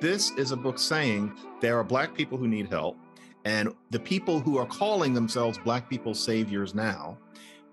This is a book saying there are Black people who need help, and the people who are calling themselves Black people saviors now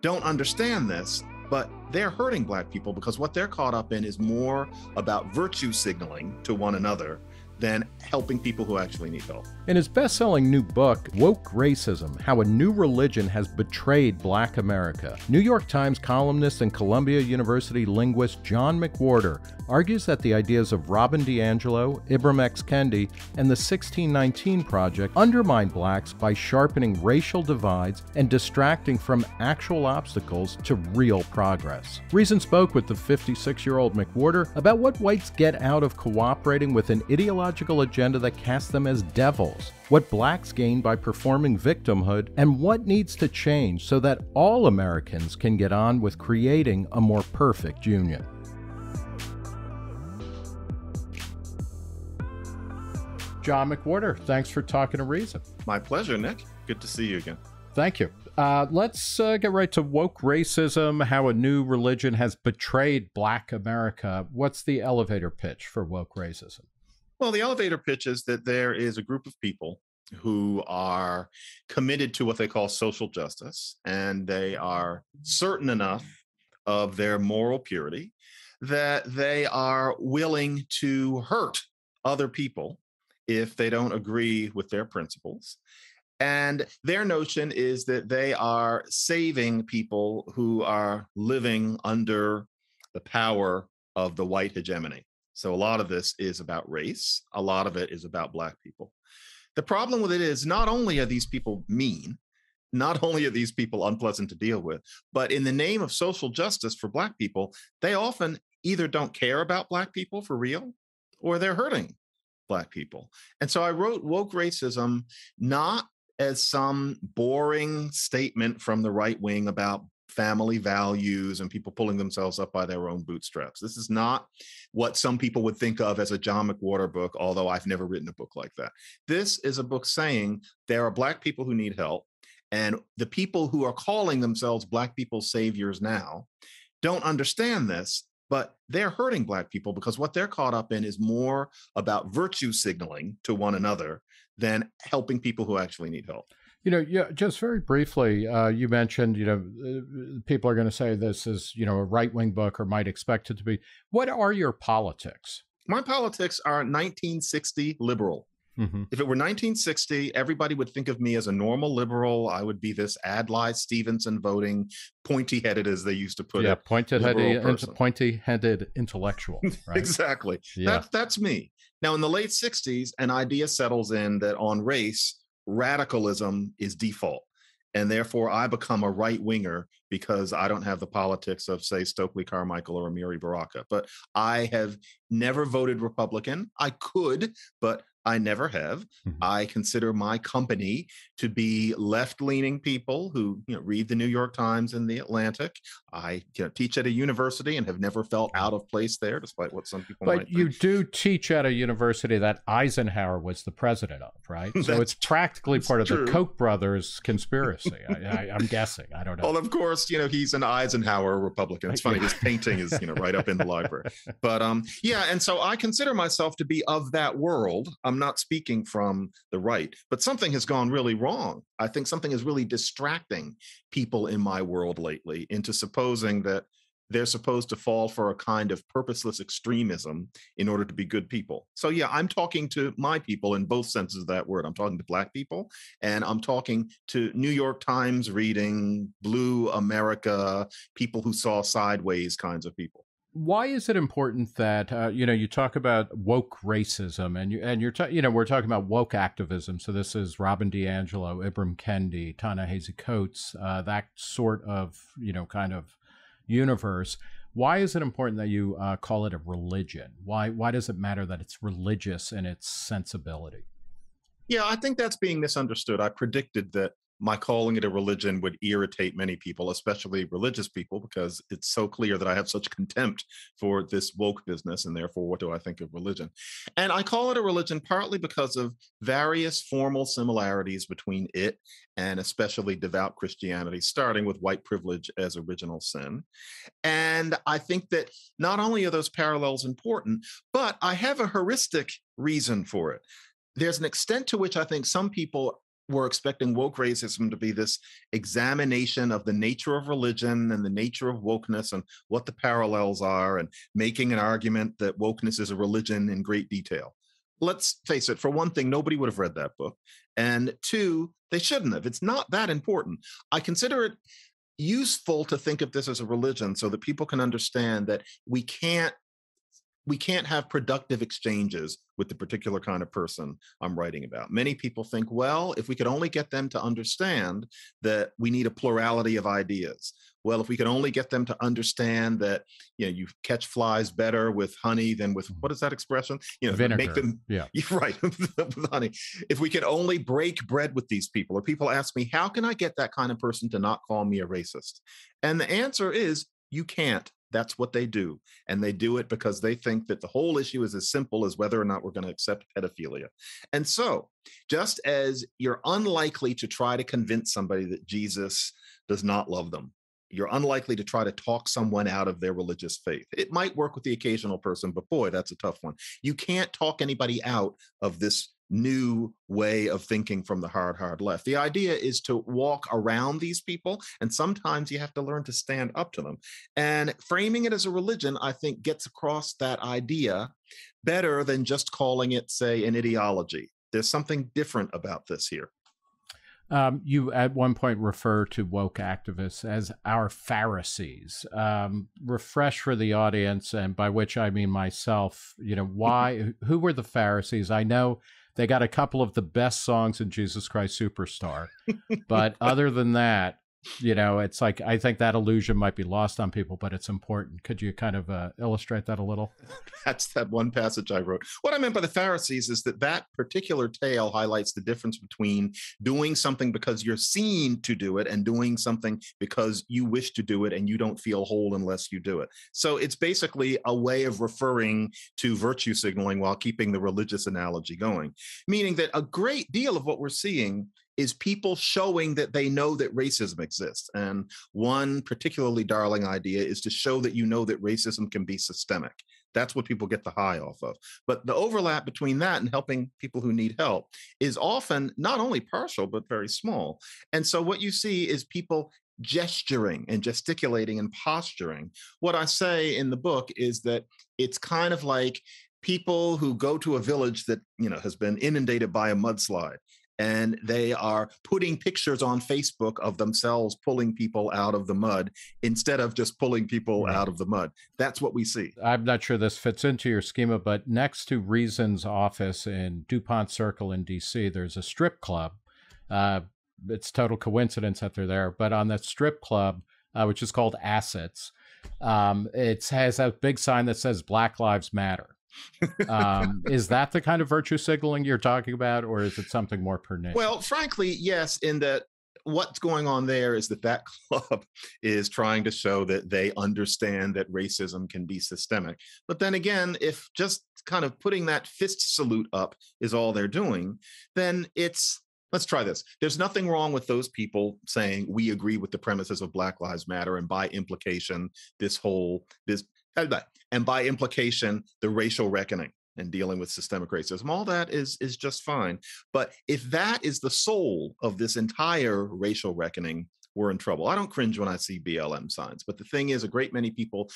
don't understand this, but they're hurting Black people because what they're caught up in is more about virtue signaling to one another than helping people who actually need help. In his best selling new book, Woke Racism How a New Religion Has Betrayed Black America, New York Times columnist and Columbia University linguist John McWhorter argues that the ideas of Robin DiAngelo, Ibram X. Kendi, and the 1619 Project undermine blacks by sharpening racial divides and distracting from actual obstacles to real progress. Reason spoke with the 56 year old McWhorter about what whites get out of cooperating with an ideological agenda that casts them as devils, what blacks gain by performing victimhood, and what needs to change so that all Americans can get on with creating a more perfect union. John McWhorter, thanks for talking to Reason. My pleasure, Nick. Good to see you again. Thank you. Uh, let's uh, get right to woke racism, how a new religion has betrayed Black America. What's the elevator pitch for woke racism? Well, the elevator pitch is that there is a group of people who are committed to what they call social justice, and they mm-hmm. are certain enough of their moral purity that they are willing to hurt other people if they don't agree with their principles. And their notion is that they are saving people who are living under the power of the white hegemony. So a lot of this is about race, a lot of it is about Black people. The problem with it is not only are these people mean, not only are these people unpleasant to deal with, but in the name of social justice for Black people, they often either don't care about Black people for real or they're hurting Black people. And so I wrote Woke Racism not as some boring statement from the right wing about family values and people pulling themselves up by their own bootstraps. This is not what some people would think of as a John McWhorter book, although I've never written a book like that. This is a book saying there are Black people who need help, and the people who are calling themselves Black people saviors now don't understand this but they're hurting black people because what they're caught up in is more about virtue signaling to one another than helping people who actually need help you know yeah just very briefly uh, you mentioned you know uh, people are going to say this is you know a right-wing book or might expect it to be what are your politics my politics are 1960 liberal Mm-hmm. If it were 1960, everybody would think of me as a normal liberal. I would be this Adlai Stevenson voting, pointy headed, as they used to put yeah, it. Pointed headed, pointy headed intellectual. Right? exactly. Yeah. That, that's me. Now, in the late 60s, an idea settles in that on race, radicalism is default. And therefore, I become a right winger because I don't have the politics of, say, Stokely Carmichael or Amiri Baraka. But I have never voted Republican. I could, but I never have. Mm-hmm. I consider my company to be left-leaning people who you know read the New York Times and the Atlantic. I you know, teach at a university and have never felt out of place there, despite what some people. But you think. do teach at a university that Eisenhower was the president of, right? so it's practically part of true. the Koch brothers conspiracy. I, am guessing. I don't know. Well, of course, you know he's an Eisenhower Republican. It's funny. His painting is you know right up in the library. But um, yeah, and so I consider myself to be of that world. I'm I'm not speaking from the right, but something has gone really wrong. I think something is really distracting people in my world lately into supposing that they're supposed to fall for a kind of purposeless extremism in order to be good people. So, yeah, I'm talking to my people in both senses of that word. I'm talking to Black people and I'm talking to New York Times reading, Blue America, people who saw sideways kinds of people why is it important that uh, you know you talk about woke racism and you and you're ta- you know we're talking about woke activism so this is Robin DiAngelo, Ibram Kendi, Ta-Nehisi Coates, uh, that sort of you know kind of universe. Why is it important that you uh, call it a religion? Why why does it matter that it's religious in its sensibility? Yeah, I think that's being misunderstood. I predicted that my calling it a religion would irritate many people, especially religious people, because it's so clear that I have such contempt for this woke business. And therefore, what do I think of religion? And I call it a religion partly because of various formal similarities between it and especially devout Christianity, starting with white privilege as original sin. And I think that not only are those parallels important, but I have a heuristic reason for it there's an extent to which I think some people were expecting woke racism to be this examination of the nature of religion and the nature of wokeness and what the parallels are, and making an argument that wokeness is a religion in great detail. Let's face it, for one thing, nobody would have read that book. And two, they shouldn't have. It's not that important. I consider it useful to think of this as a religion so that people can understand that we can't we can't have productive exchanges with the particular kind of person I'm writing about. Many people think, well, if we could only get them to understand that we need a plurality of ideas. Well, if we could only get them to understand that you know you catch flies better with honey than with mm-hmm. what is that expression? You know, Vinegar. make them yeah, right with honey. If we could only break bread with these people, or people ask me, how can I get that kind of person to not call me a racist? And the answer is you can't that's what they do. And they do it because they think that the whole issue is as simple as whether or not we're going to accept pedophilia. And so, just as you're unlikely to try to convince somebody that Jesus does not love them, you're unlikely to try to talk someone out of their religious faith. It might work with the occasional person, but boy, that's a tough one. You can't talk anybody out of this new way of thinking from the hard, hard left. The idea is to walk around these people, and sometimes you have to learn to stand up to them. And framing it as a religion, I think, gets across that idea better than just calling it, say, an ideology. There's something different about this here. Um, you at one point refer to woke activists as our Pharisees. Um, refresh for the audience, and by which I mean myself. You know, why? who were the Pharisees? I know they got a couple of the best songs in Jesus Christ Superstar. but other than that, you know, it's like I think that illusion might be lost on people, but it's important. Could you kind of uh, illustrate that a little? That's that one passage I wrote. What I meant by the Pharisees is that that particular tale highlights the difference between doing something because you're seen to do it and doing something because you wish to do it and you don't feel whole unless you do it. So it's basically a way of referring to virtue signaling while keeping the religious analogy going, meaning that a great deal of what we're seeing is people showing that they know that racism exists. And one particularly darling idea is to show that you know that racism can be systemic. That's what people get the high off of. But the overlap between that and helping people who need help is often not only partial, but very small. And so what you see is people gesturing and gesticulating and posturing. What I say in the book is that it's kind of like people who go to a village that you know has been inundated by a mudslide and they are putting pictures on Facebook of themselves pulling people out of the mud instead of just pulling people out of the mud. That's what we see. I'm not sure this fits into your schema, but next to Reason's office in DuPont Circle in DC, there's a strip club. Uh, it's total coincidence that they're there, but on that strip club, uh, which is called Assets, um, it has a big sign that says Black Lives Matter um, is that the kind of virtue signaling you're talking about, or is it something more pernicious? Well, frankly, yes. In that, what's going on there is that that club is trying to show that they understand that racism can be systemic. But then again, if just kind of putting that fist salute up is all they're doing, then it's let's try this. There's nothing wrong with those people saying we agree with the premises of Black Lives Matter, and by implication, this whole this and by implication, the racial reckoning and dealing with systemic racism. All that is is just fine. But if that is the soul of this entire racial reckoning, we're in trouble. I don't cringe when I see BLM signs, but the thing is, a great many people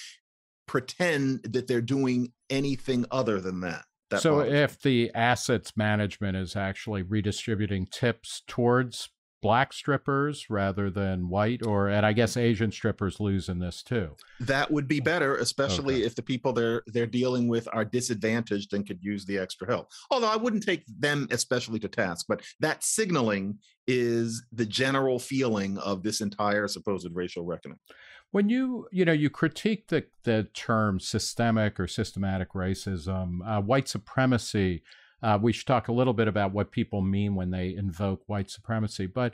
pretend that they're doing anything other than that. that so, if the assets management is actually redistributing tips towards black strippers rather than white or and i guess asian strippers lose in this too. That would be better especially okay. if the people they're they're dealing with are disadvantaged and could use the extra help. Although i wouldn't take them especially to task but that signaling is the general feeling of this entire supposed racial reckoning. When you you know you critique the the term systemic or systematic racism uh, white supremacy uh, we should talk a little bit about what people mean when they invoke white supremacy. But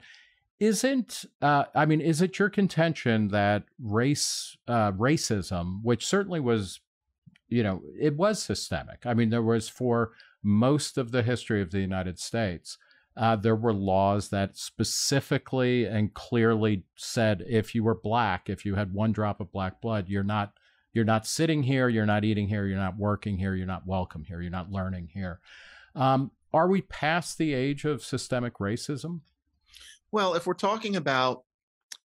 isn't uh, I mean, is it your contention that race uh, racism, which certainly was, you know, it was systemic. I mean, there was for most of the history of the United States, uh, there were laws that specifically and clearly said if you were black, if you had one drop of black blood, you're not you're not sitting here, you're not eating here, you're not working here, you're not welcome here, you're not learning here. Um, are we past the age of systemic racism? Well, if we're talking about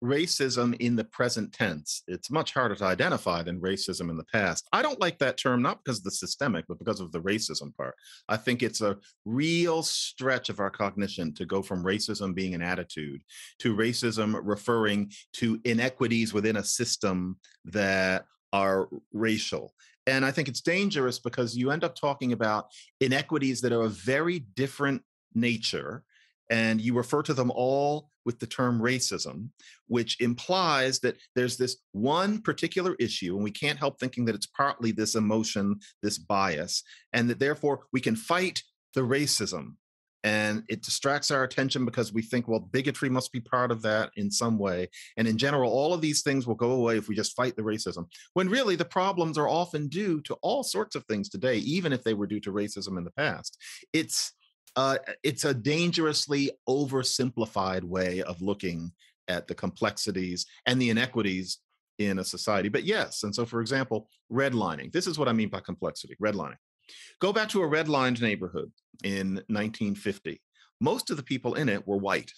racism in the present tense, it's much harder to identify than racism in the past. I don't like that term, not because of the systemic, but because of the racism part. I think it's a real stretch of our cognition to go from racism being an attitude to racism referring to inequities within a system that are racial. And I think it's dangerous because you end up talking about inequities that are of very different nature and you refer to them all with the term racism, which implies that there's this one particular issue, and we can't help thinking that it's partly this emotion, this bias, and that therefore we can fight the racism. And it distracts our attention because we think, well, bigotry must be part of that in some way. And in general, all of these things will go away if we just fight the racism. When really the problems are often due to all sorts of things today, even if they were due to racism in the past. It's uh, it's a dangerously oversimplified way of looking at the complexities and the inequities in a society. But yes, and so for example, redlining. This is what I mean by complexity. Redlining. Go back to a redlined neighborhood in 1950. Most of the people in it were white.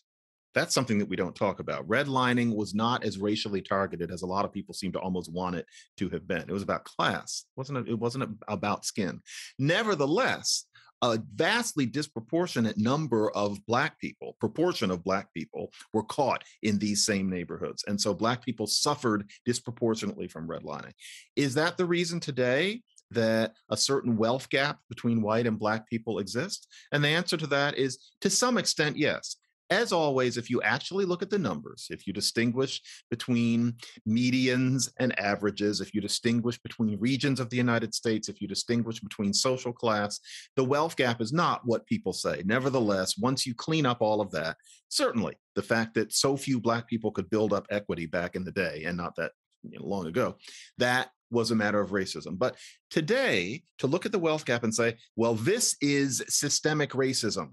That's something that we don't talk about. Redlining was not as racially targeted as a lot of people seem to almost want it to have been. It was about class. It wasn't it wasn't about skin. Nevertheless, a vastly disproportionate number of black people proportion of black people were caught in these same neighborhoods and so black people suffered disproportionately from redlining is that the reason today that a certain wealth gap between white and black people exists and the answer to that is to some extent yes as always, if you actually look at the numbers, if you distinguish between medians and averages, if you distinguish between regions of the United States, if you distinguish between social class, the wealth gap is not what people say. Nevertheless, once you clean up all of that, certainly the fact that so few Black people could build up equity back in the day, and not that you know, long ago, that was a matter of racism. But today, to look at the wealth gap and say, well, this is systemic racism,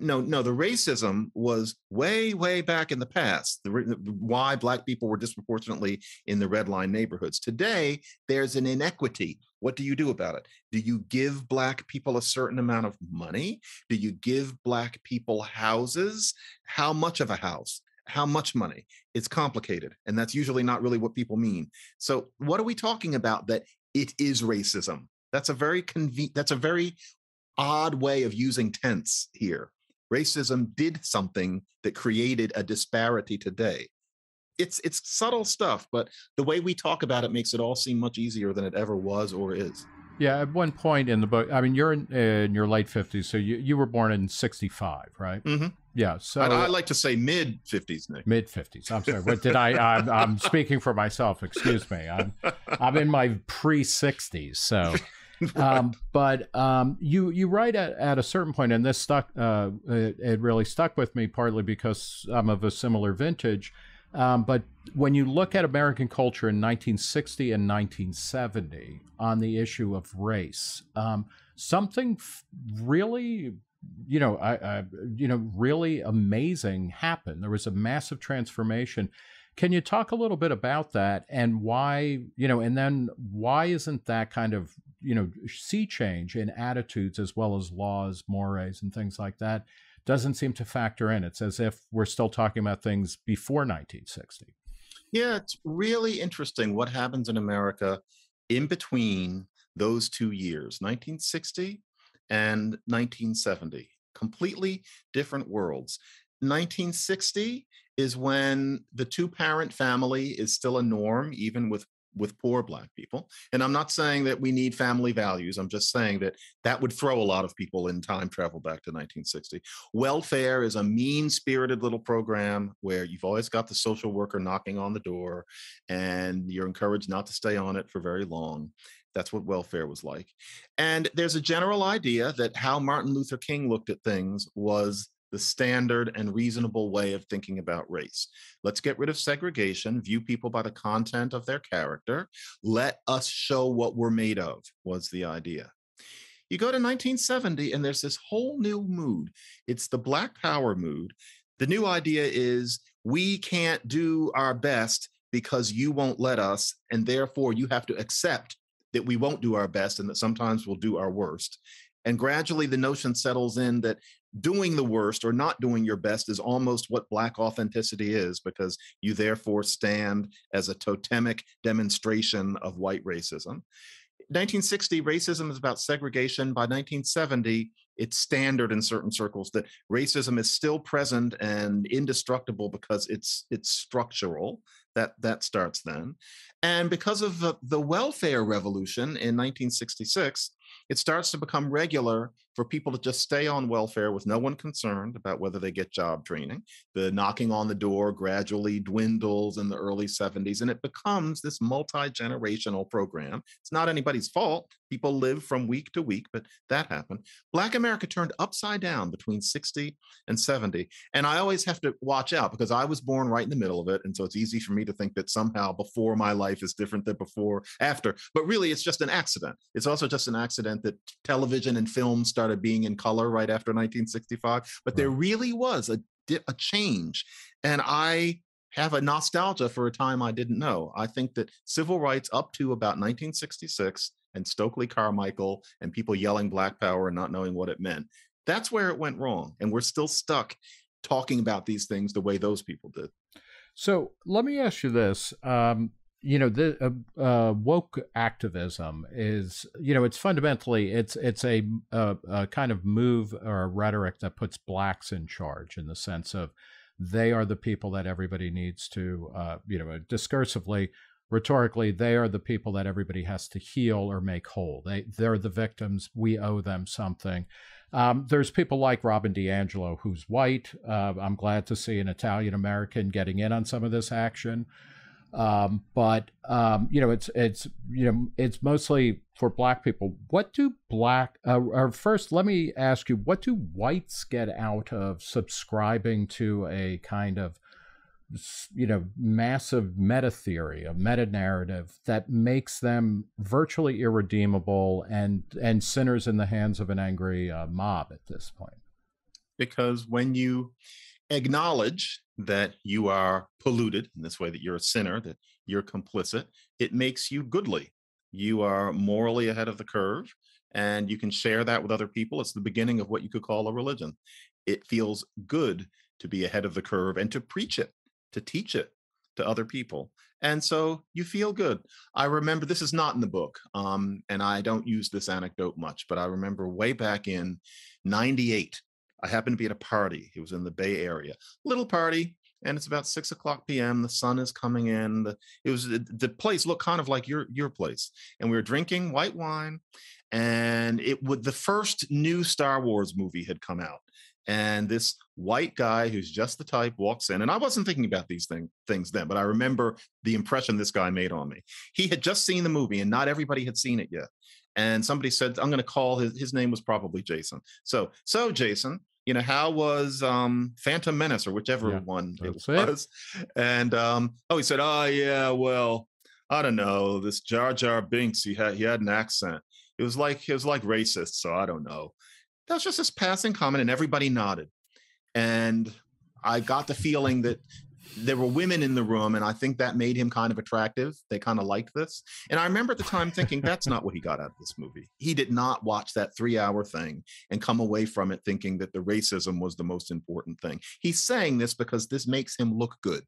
no no the racism was way way back in the past the, why black people were disproportionately in the red line neighborhoods. Today there's an inequity. What do you do about it? Do you give black people a certain amount of money? Do you give black people houses? How much of a house how much money it's complicated and that's usually not really what people mean so what are we talking about that it is racism that's a very conven- that's a very odd way of using tense here. Racism did something that created a disparity today. It's it's subtle stuff, but the way we talk about it makes it all seem much easier than it ever was or is. Yeah, at one point in the book, I mean, you're in, in your late fifties, so you, you were born in '65, right? Mm-hmm. Yeah. So I, I like to say mid fifties, Nick. Mid fifties. I'm sorry. What did I? I'm, I'm speaking for myself. Excuse me. I'm I'm in my pre sixties, so um, but um, you you write at, at a certain point, and this stuck. Uh, it, it, really stuck with me partly because I'm of a similar vintage. Um, but when you look at American culture in 1960 and 1970 on the issue of race, um, something f- really you know, I, I, you know, really amazing happened. There was a massive transformation. Can you talk a little bit about that and why, you know, and then why isn't that kind of you know sea change in attitudes as well as laws mores and things like that doesn't seem to factor in. It's as if we're still talking about things before 1960 yeah it's really interesting what happens in america in between those two years 1960 and 1970 completely different worlds. 1960 is when the two parent family is still a norm even with with poor black people and i'm not saying that we need family values i'm just saying that that would throw a lot of people in time travel back to 1960 welfare is a mean spirited little program where you've always got the social worker knocking on the door and you're encouraged not to stay on it for very long. That's what welfare was like. And there's a general idea that how martin luther king looked at things was the standard and reasonable way of thinking about race. Let's get rid of segregation, view people by the content of their character. Let us show what we're made of, was the idea. You go to 1970, and there's this whole new mood. It's the Black Power mood. The new idea is we can't do our best because you won't let us, and therefore you have to accept that we won't do our best and that sometimes we'll do our worst. And gradually the notion settles in that doing the worst or not doing your best is almost what Black authenticity is, because you therefore stand as a totemic demonstration of white racism. 1960, racism is about segregation. By 1970, it's standard in certain circles that racism is still present and indestructible because it's it's structural. That that starts then, and because of the, the welfare revolution in 1966, it starts to become regular for people to just stay on welfare with no one concerned about whether they get job training. The knocking on the door gradually dwindles in the early 70s, and it becomes this multi generational program. It's not anybody's fault. People live from week to week, but that happened. Black America turned upside down between 60 and 70. And I always have to watch out because I was born right in the middle of it. And so it's easy for me to think that somehow before my life is different than before after. But really, it's just an accident. It's also just an accident that television and film started being in color right after 1965. But right. there really was a, a change. And I have a nostalgia for a time I didn't know. I think that civil rights up to about 1966 and Stokely Carmichael and people yelling Black Power and not knowing what it meant, that's where it went wrong. And we're still stuck talking about these things the way those people did. So let me ask you this. Um, you know the uh, uh, woke activism is you know it's fundamentally it's it's a, a, a, kind of move or a rhetoric that puts blacks in charge in the sense of they are the people that everybody needs to uh, you know discursively rhetorically they are the people that everybody has to heal or make whole. They they're the victims. We owe them something. Um, there's people like Robin DiAngelo who's white. Uh, I'm glad to see an Italian American getting in on some of this action um, but um, you know, it's it's you know, it's mostly for black people. What do black? Uh, or first, let me ask you, what do whites get out of subscribing to a kind of you know massive meta theory, a meta narrative that makes them virtually irredeemable and and sinners in the hands of an angry uh, mob at this point? Because when you acknowledge that you are polluted in this way, that you're a sinner, that you're complicit, it makes you goodly. You are morally ahead of the curve and you can share that with other people. It's the beginning of what you could call a religion. It feels good to be ahead of the curve and to preach it, to teach it to other people. And so you feel good. I remember this is not in the book, um, and I don't use this anecdote much, but I remember way back in 98, I happened to be at a party. It was in the Bay Area, little party, and it's about six o'clock p.m. The sun is coming in. The, it was the place looked kind of like your your place, and we were drinking white wine, and it would the first new Star Wars movie had come out, and this white guy who's just the type walks in and i wasn't thinking about these thing, things then but i remember the impression this guy made on me he had just seen the movie and not everybody had seen it yet and somebody said i'm going to call his his name was probably jason so so jason you know, how was um, Phantom Menace or whichever yeah, one it was? It. And um, oh, he said, oh yeah, well, I don't know, this Jar Jar Binks, he had he had an accent. It was like it was like racist, so I don't know. That was just this passing comment, and everybody nodded. And I got the feeling that there were women in the room, and I think that made him kind of attractive. They kind of liked this. And I remember at the time thinking, that's not what he got out of this movie. He did not watch that three hour thing and come away from it thinking that the racism was the most important thing. He's saying this because this makes him look good.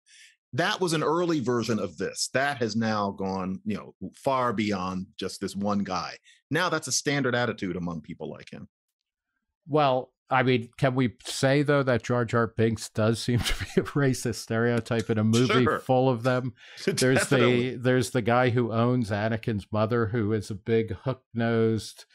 That was an early version of this. That has now gone, you know, far beyond just this one guy. Now that's a standard attitude among people like him. Well, I mean, can we say though that Jar Jar Binks does seem to be a racist stereotype in a movie sure. full of them? There's the there's the guy who owns Anakin's mother, who is a big hook nosed,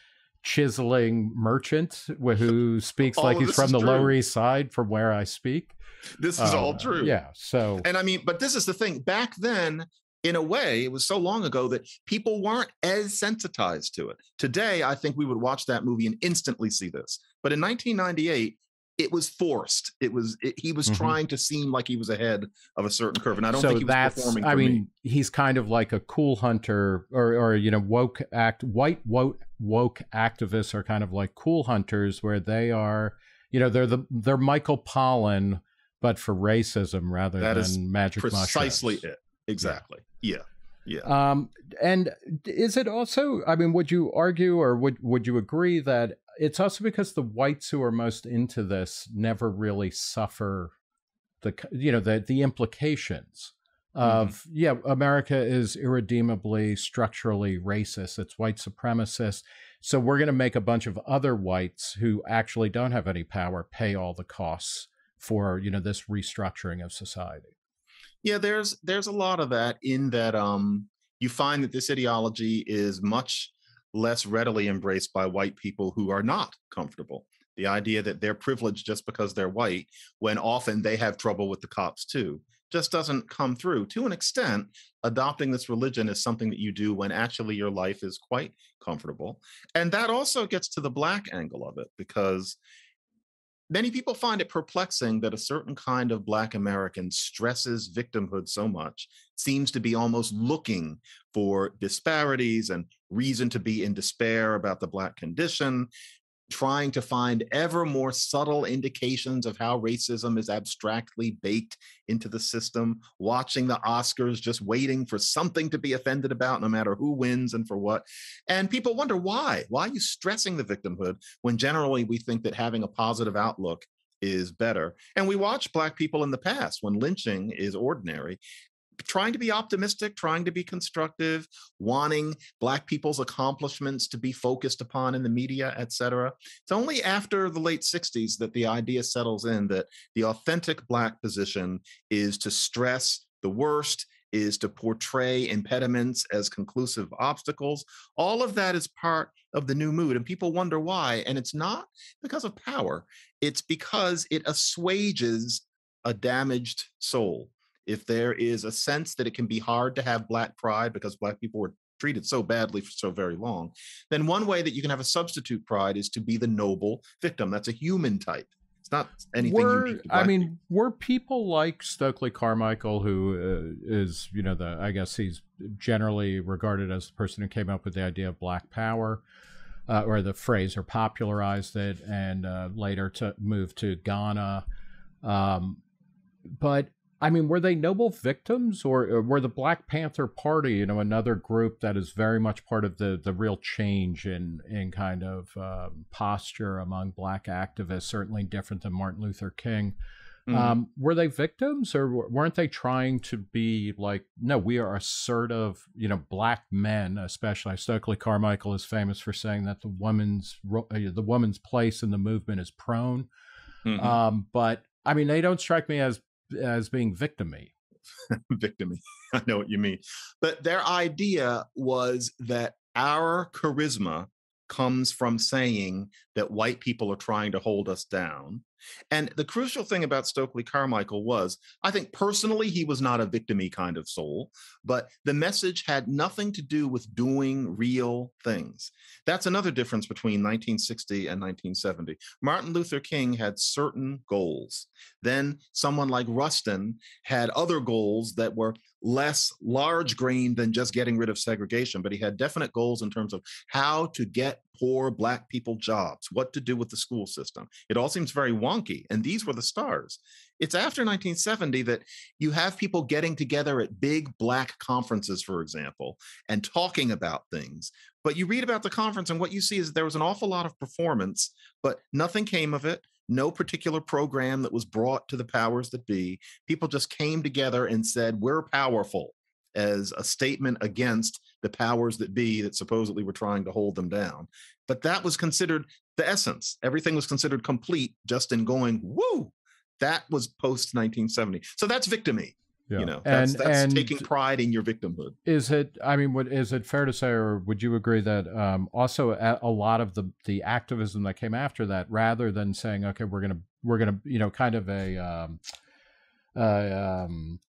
chiseling merchant who speaks like he's from the true. Lower East Side, from where I speak. This is uh, all true. Yeah. So, and I mean, but this is the thing. Back then, in a way, it was so long ago that people weren't as sensitized to it. Today, I think we would watch that movie and instantly see this. But in 1998, it was forced. It was it, he was Mhm. trying to seem like he was ahead of a certain curve, and I don't so think he was that's performing. i mean me. he's kind of like a cool hunter or or you know woke act white woke woke activists are kind of like cool hunters where they are you know they're the they're michael pollan but for racism rather That than is magic precisely mushrooms. it. Exactly. Yeah. Yeah. Um, and is it also? I mean, would you argue, or would would you agree that it's also because the whites who are most into this never really suffer the you know the the implications of yeah, America is irredeemably structurally racist. It's white supremacist. So we're going to make a bunch of other whites who actually don't have any power pay all the costs for you know this restructuring of society. Yeah, there's there's a lot of that in that um you find that this ideology is much less readily embraced by white people who are not comfortable. The idea that they're privileged just because they're white, when often they have trouble with the cops too, just doesn't come through. To an extent, adopting this religion is something that you do when actually your life is quite comfortable. And that also gets to the black angle of it because many people find it perplexing that a certain kind of Black American stresses victimhood so much, seems to be almost looking for disparities and reason to be in despair about the Black condition, trying to find ever more subtle indications of how racism is abstractly baked into the system, watching the Oscars, just waiting for something to be offended about, no matter who wins and for what. And people wonder why. Why are you stressing the victimhood when generally we think that having a positive outlook is better? And we watch Black people in the past when lynching is ordinary. Trying to be optimistic, trying to be constructive, wanting Black people's accomplishments to be focused upon in the media, et cetera. It's only after the late 60s that the idea settles in that the authentic Black position is to stress the worst, is to portray impediments as conclusive obstacles. All of that is part of the new mood, and people wonder why. And it's not because of power, it's because it assuages a damaged soul. If there is a sense that it can be hard to have Black pride because Black people were treated so badly for so very long, then one way that you can have a substitute pride is to be the noble victim. That's a human type. It's not anything were, I mean, people. were people like Stokely Carmichael, who uh, is, you know, the I guess he's generally regarded as the person who came up with the idea of Black Power, uh, or the phrase, or popularized it, and uh, later to move to Ghana. Um, but I mean, were they noble victims, or, or were the Black Panther Party, you know, another group that is very much part of the the real change in in kind of um, posture among Black activists? Certainly different than Martin Luther King. Mhm. Um, were they victims, or weren't they trying to be like, no, we are assertive, you know, Black men, especially Stokely Carmichael is famous for saying that the woman's uh, the woman's place in the movement is prone. Mhm. Um, but I mean, they don't strike me as as being victimy. victim. I know what you mean. But their idea was that our charisma comes from saying that white people are trying to hold us down. And the crucial thing about Stokely Carmichael was, I think personally, he was not a victimy kind of soul, but the message had nothing to do with doing real things. That's another difference between 1960 and 1970. Martin Luther King had certain goals. Then someone like Rustin had other goals that were less large grain than just getting rid of segregation, but he had definite goals in terms of how to get poor Black people jobs, what to do with the school system. It all seems very wonky, and these were the stars. It's after 1970 that you have people getting together at big Black conferences, for example, and talking about things. But you read about the conference, and what you see is that there was an awful lot of performance, but nothing came of it. No particular program that was brought to the powers that be people just came together and said, We're powerful as a statement against the powers that be that supposedly were trying to hold them down. But that was considered the essence. Everything was considered complete just in going, woo. That was post 1970. So that's victimy. You know, that's, and that's and taking pride in your victimhood. is it? I mean, what is it fair to say, or would you agree that um, also a, a lot of the the activism that came after that, rather than saying, okay, we're gonna we're gonna you know kind of a um, uh, um,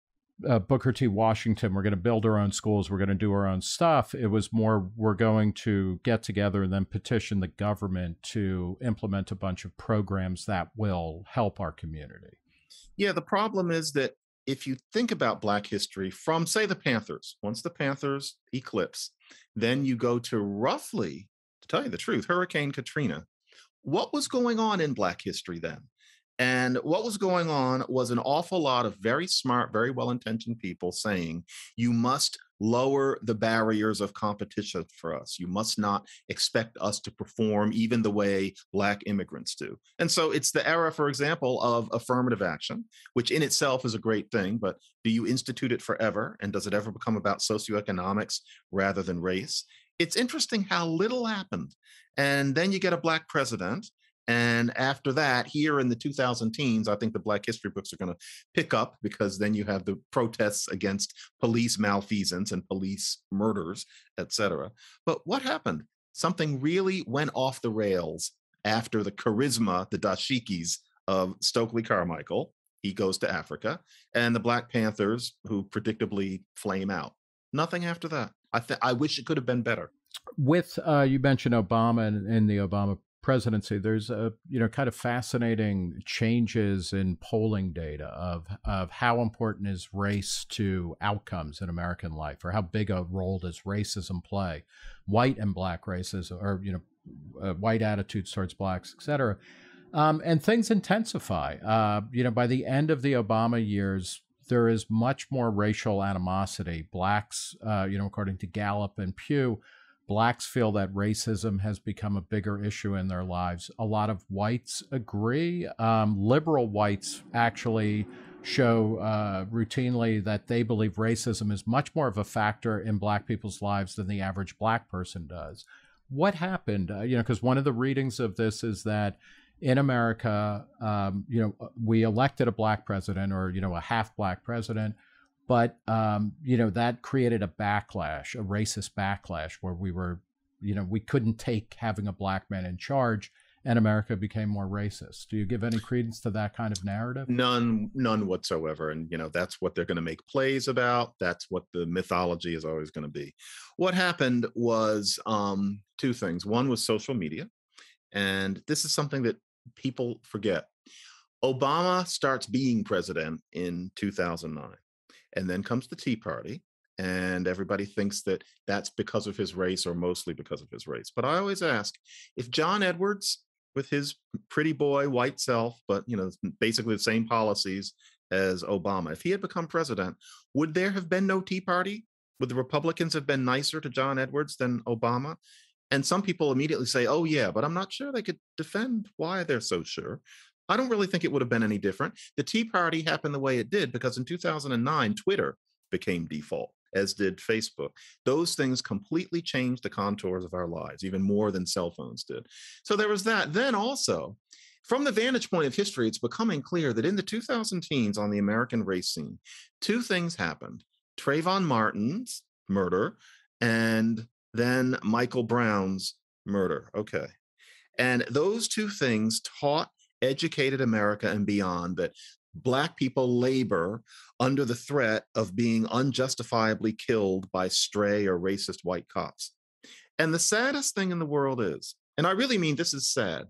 uh, Booker T. Washington, we're going to build our own schools, we're going to do our own stuff. It was more, we're going to get together and then petition the government to implement a bunch of programs that will help our community. Yeah, the problem is that if you think about Black history from, say, the Panthers, once the Panthers eclipse, then you go to roughly, to tell you the truth, Hurricane Katrina. What was going on in Black history then? And what was going on was an awful lot of very smart, very well intentioned people saying, you must lower the barriers of competition for us. You must not expect us to perform even the way Black immigrants do. And so it's the era, for example, of affirmative action, which in itself is a great thing, but do you institute it forever? And does it ever become about socioeconomics rather than race? It's interesting how little happened. And then you get a Black president and after that, here in the 2000 teens, I think the Black history books are going to pick up because then you have the protests against police malfeasance and police murders, etc. But what happened? Something really went off the rails after the charisma, the dashikis of Stokely Carmichael. He goes to Africa, and the Black Panthers, who predictably flame out. Nothing after that. I th- I wish it could have been better. With uh, you mentioned Obama and, and the Obama presidency, there's a you know kind of fascinating changes in polling data of of how important is race to outcomes in American life, or how big a role does racism play, white and black races, or you know, uh, white attitudes towards blacks, etc. Um, and things intensify. Uh, you know, by the end of the Obama years, there is much more racial animosity. Blacks, uh, you know, according to Gallup and Pew Blacks feel that racism has become a bigger issue in their lives. A lot of whites agree. Um, liberal whites actually show uh, routinely that they believe racism is much more of a factor in black people's lives than the average black person does. What happened? Uh, you know, because one of the readings of this is that in America, um, you know, we elected a black president or, you know, a half black president but um, you know that created a backlash, a racist backlash, where we were, you know, we couldn't take having a black man in charge, and America became more racist. Do you give any credence to that kind of narrative? None, none whatsoever. And you know that's what they're going to make plays about. That's what the mythology is always going to be. What happened was um, two things. One was social media, and this is something that people forget. Obama starts being president in 2009 and then comes the Tea Party, and everybody thinks that that's because of his race or mostly because of his race. But I always ask if John Edwards, with his pretty boy white self, but you know, basically the same policies as Obama, if he had become president, would there have been no Tea Party? Would the Republicans have been nicer to John Edwards than Obama? And some people immediately say, oh, yeah, but I'm not sure they could defend why they're so sure. I don't really think it would have been any different. The Tea Party happened the way it did because in 2009, Twitter became default, as did Facebook. Those things completely changed the contours of our lives, even more than cell phones did. So there was that. Then also, from the vantage point of history, it's becoming clear that in the 2000 teens on the American race scene, two things happened Trayvon Martin's murder and then Michael Brown's murder. Okay. And those two things taught educated America and beyond that Black people labor under the threat of being unjustifiably killed by stray or racist white cops. And the saddest thing in the world is, and I really mean this is sad,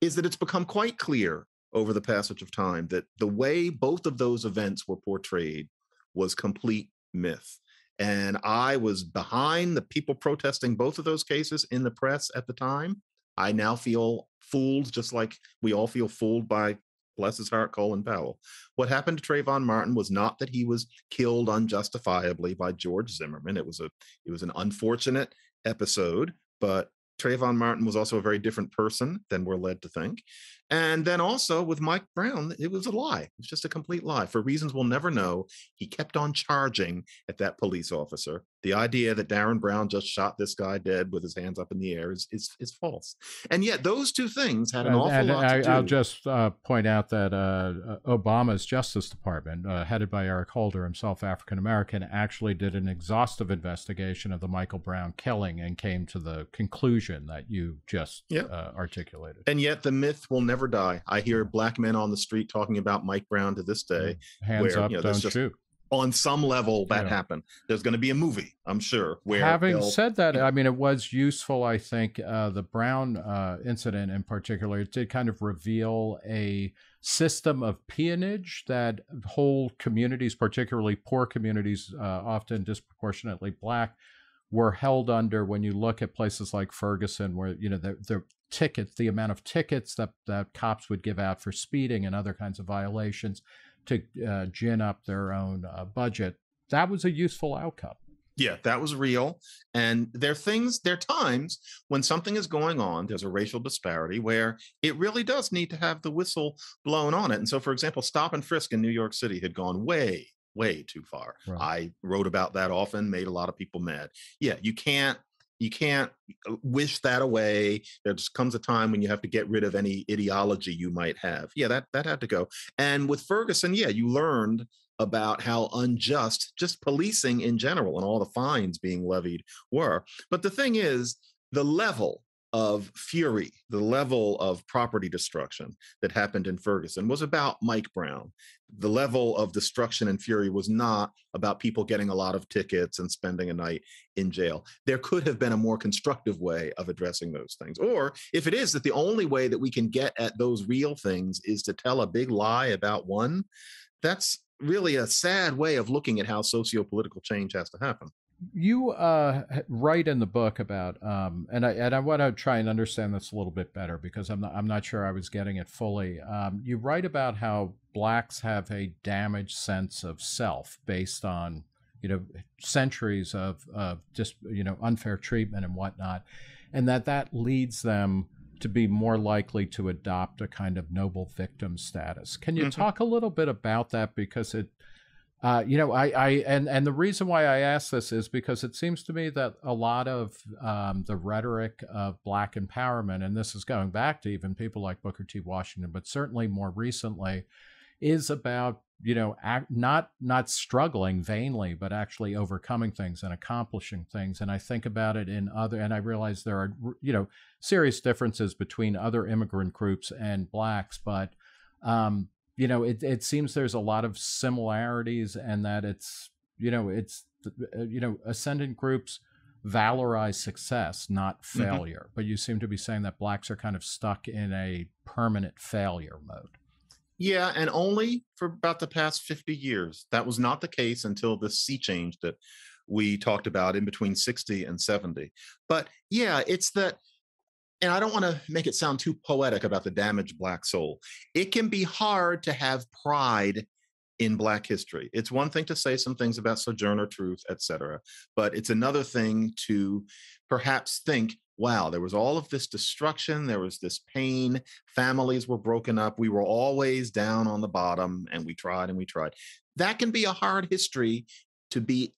is that it's become quite clear over the passage of time that the way both of those events were portrayed was complete myth. And I was behind the people protesting both of those cases in the press at the time. I now feel fooled, just like we all feel fooled by bless his heart, Colin Powell. What happened to Trayvon Martin was not that he was killed unjustifiably by George Zimmerman. It was a it was an unfortunate episode, but Trayvon Martin was also a very different person than we're led to think. And then also with Mike Brown, it was a lie. It was just a complete lie. For reasons we'll never know, he kept on charging at that police officer. The idea that Darren Brown just shot this guy dead with his hands up in the air is is, is false. And yet those two things had an awful and lot I, to do. I'll just uh, point out that uh, uh, Obama's Justice Department, uh, headed by Eric Holder, himself African American, actually did an exhaustive investigation of the Michael Brown killing and came to the conclusion that you just yep. Uh, articulated. And yet the myth will never die. I hear black men on the street talking about Mike Brown to this day. Hands where, up, you know, don't just, shoot. On some level that yeah. happened. There's going to be a movie, I'm sure. Where having said that, I mean, it was useful. I think uh, the Brown uh, incident in particular it did kind of reveal a system of peonage that whole communities, particularly poor communities, uh, often disproportionately black, were held under. When you look at places like Ferguson, where you know the, the tickets, the amount of tickets that that cops would give out for speeding and other kinds of violations to uh, gin up their own uh, budget. That was a useful outcome. Yeah, that was real. And there are things, there are times when something is going on, there's a racial disparity where it really does need to have the whistle blown on it. And so, for example, stop and frisk in New York City had gone way, way too far. Right. I wrote about that often, made a lot of people mad. Yeah, you can't you can't uh, wish that away. There just comes a time when you have to get rid of any ideology you might have. Yeah that that had to go. And with ferguson yeah you learned about how unjust just policing in general and all the fines being levied were. But the thing is, the level of fury, the level of property destruction that happened in Ferguson was about Mike Brown. The level of destruction and fury was not about people getting a lot of tickets and spending a night in jail. There could have been a more constructive way of addressing those things. Or if it is that the only way that we can get at those real things is to tell a big lie about one, that's really a sad way of looking at how socio-political change has to happen you uh, write in the book about, um, and I and I want to try and understand this a little bit better because I'm not I'm not sure I was getting it fully. Um, you write about how blacks have a damaged sense of self based on you know centuries of of just you know unfair treatment and whatnot, and that that leads them to be more likely to adopt a kind of noble victim status. Can you mm-hmm. talk a little bit about that? Because it, uh, you know, I, I, and and the reason why I ask this is because it seems to me that a lot of um, the rhetoric of black empowerment, and this is going back to even people like Booker T. Washington, but certainly more recently, is about you know act, not not struggling vainly but actually overcoming things and accomplishing things and i think about it in other and i realize there are you know serious differences between other immigrant groups and blacks but um, you know it, it seems there's a lot of similarities and that it's you know it's uh, you know ascendant groups valorize success not mm-hmm. failure mm-hmm. but you seem to be saying that blacks are kind of stuck in a permanent failure mode yeah, and only for about the past 50 years. That was not the case until the sea change that we talked about in between 60 and 70. But yeah, it's that, and I don't want to make it sound too poetic about the damaged Black soul. It can be hard to have pride in Black history. It's one thing to say some things about Sojourner Truth, etc., but it's another thing to perhaps think wow, there was all of this destruction, there was this pain, families were broken up, we were always down on the bottom, and we tried and we tried. That can be a hard history to be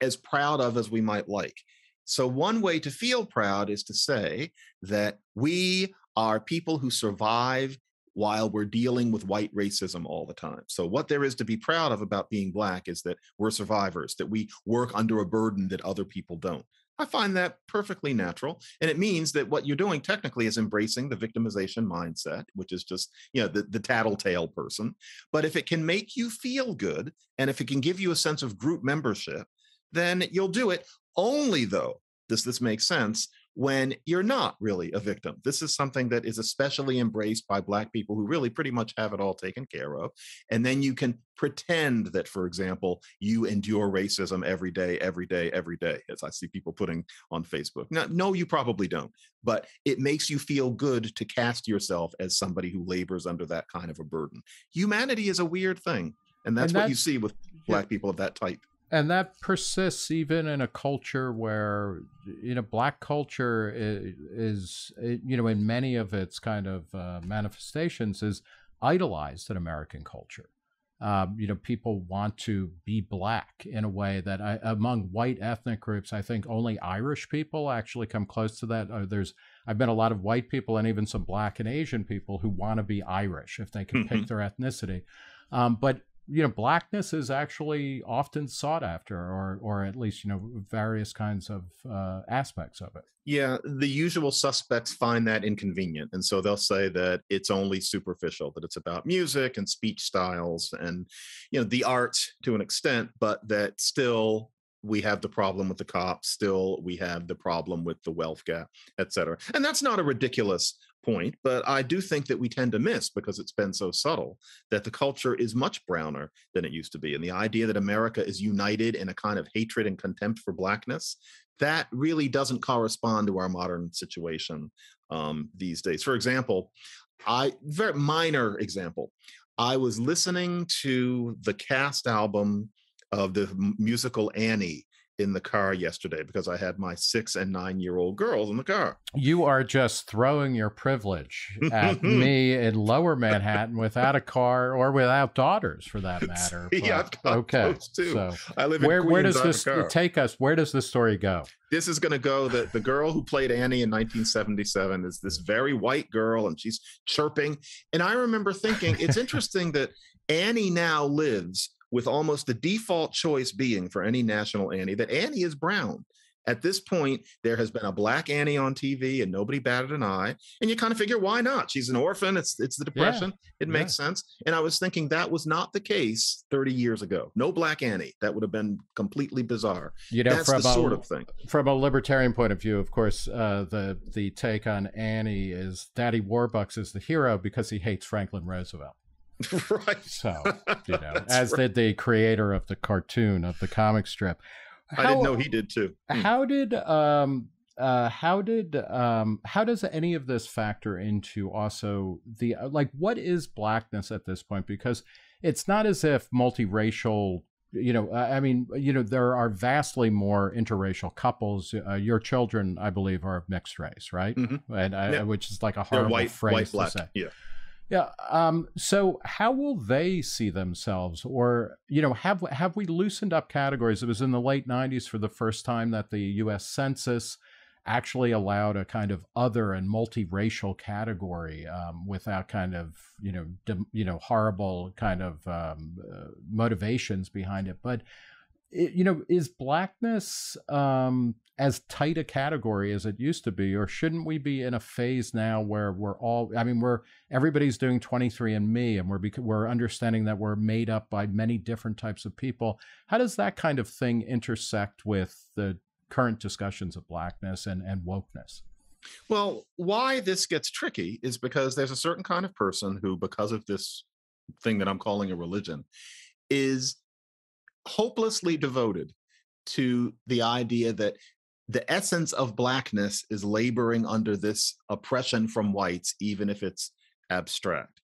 as proud of as we might like. So, one way to feel proud is to say that we are people who survive while we're dealing with white racism all the time. So, what there is to be proud of about being Black is that we're survivors, that we work under a burden that other people don't. I find that perfectly natural. And it means that what you're doing technically is embracing the victimization mindset, which is just, you know, the, the tattletale person. But if it can make you feel good and if it can give you a sense of group membership, then you'll do it. Only though, does this make sense when you're not really a victim. This is something that is especially embraced by Black people who really pretty much have it all taken care of. And then you can pretend that, for example, you endure racism every day, every day, every day, as I see people putting on Facebook. Now, no, you probably don't, but it makes you feel good to cast yourself as somebody who labors under that kind of a burden. Humanity is a weird thing. And that's, and that's what you see with Black people of that type and that persists even in a culture where you know black culture is, is you know in many of its kind of uh, manifestations is idolized in american culture. Um, you know people want to be black in a way that I, among white ethnic groups i think only irish people actually come close to that. Uh, there's i've met a lot of white people and even some black and asian people who want to be irish if they can pick mm-hmm. their ethnicity. Um, but you know blackness is actually often sought after or or at least you know various kinds of uh, aspects of it. Yeah the usual suspects find that inconvenient and so they'll say that it's only superficial that it's about music and speech styles and you know the art to an extent but that still we have the problem with the cops still we have the problem with the wealth gap et cetera and that's not a ridiculous point, but I do think that we tend to miss because it's been so subtle that the culture is much browner than it used to be. And the idea that America is united in a kind of hatred and contempt for blackness, that really doesn't correspond to our modern situation um, these days. For example, I very minor example. I was listening to the cast album of the musical Annie in the car yesterday because I had my six and nine year old girls in the car. You are just throwing your privilege at me in lower Manhattan without a car or without daughters for that matter. yeah, okay. So I live where, where does this uh, take us? Where does this story go? This is going to go that the girl who played Annie in 1977 is this very white girl and she's chirping. And I remember thinking, it's interesting that Annie now lives with almost the default choice being for any national Annie that Annie is brown. At this point, there has been a black Annie on TV and nobody batted an eye. And you kind of figure, why not? She's an orphan. It's it's the depression. Yeah. It makes yeah. sense. And I was thinking that was not the case 30 years ago. No black Annie. That would have been completely bizarre. You know, That's from the a, sort of thing. From a libertarian point of view, of course, uh, the the take on Annie is Daddy Warbucks is the hero because he hates Franklin Roosevelt. right. So, you know, as right. did the creator of the cartoon of the comic strip. How, I didn't know he did too. Hmm. How did um uh how did um how does any of this factor into also the uh, like what is blackness at this point because it's not as if multiracial you know i mean you know there are vastly more interracial couples uh, your children i believe are of mixed race right mm-hmm. and uh, yeah. which is like a horrible white, phrase white, black. to say yeah yeah. Um, so how will they see themselves, or you know, have have we loosened up categories? It was in the late '90s for the first time that the U.S. Census actually allowed a kind of other and multiracial category um, without kind of you know you know horrible kind of um, uh, motivations behind it. But it, you know, is blackness um, as tight a category as it used to be, or shouldn't we be in a phase now where we're all? I mean, we're everybody's doing 23andMe, and we're we're understanding that we're made up by many different types of people. How does that kind of thing intersect with the current discussions of blackness and and wokeness? Well, why this gets tricky is because there's a certain kind of person who, because of this thing that I'm calling a religion, is hopelessly devoted to the idea that the essence of blackness is laboring under this oppression from whites, even if it's abstract.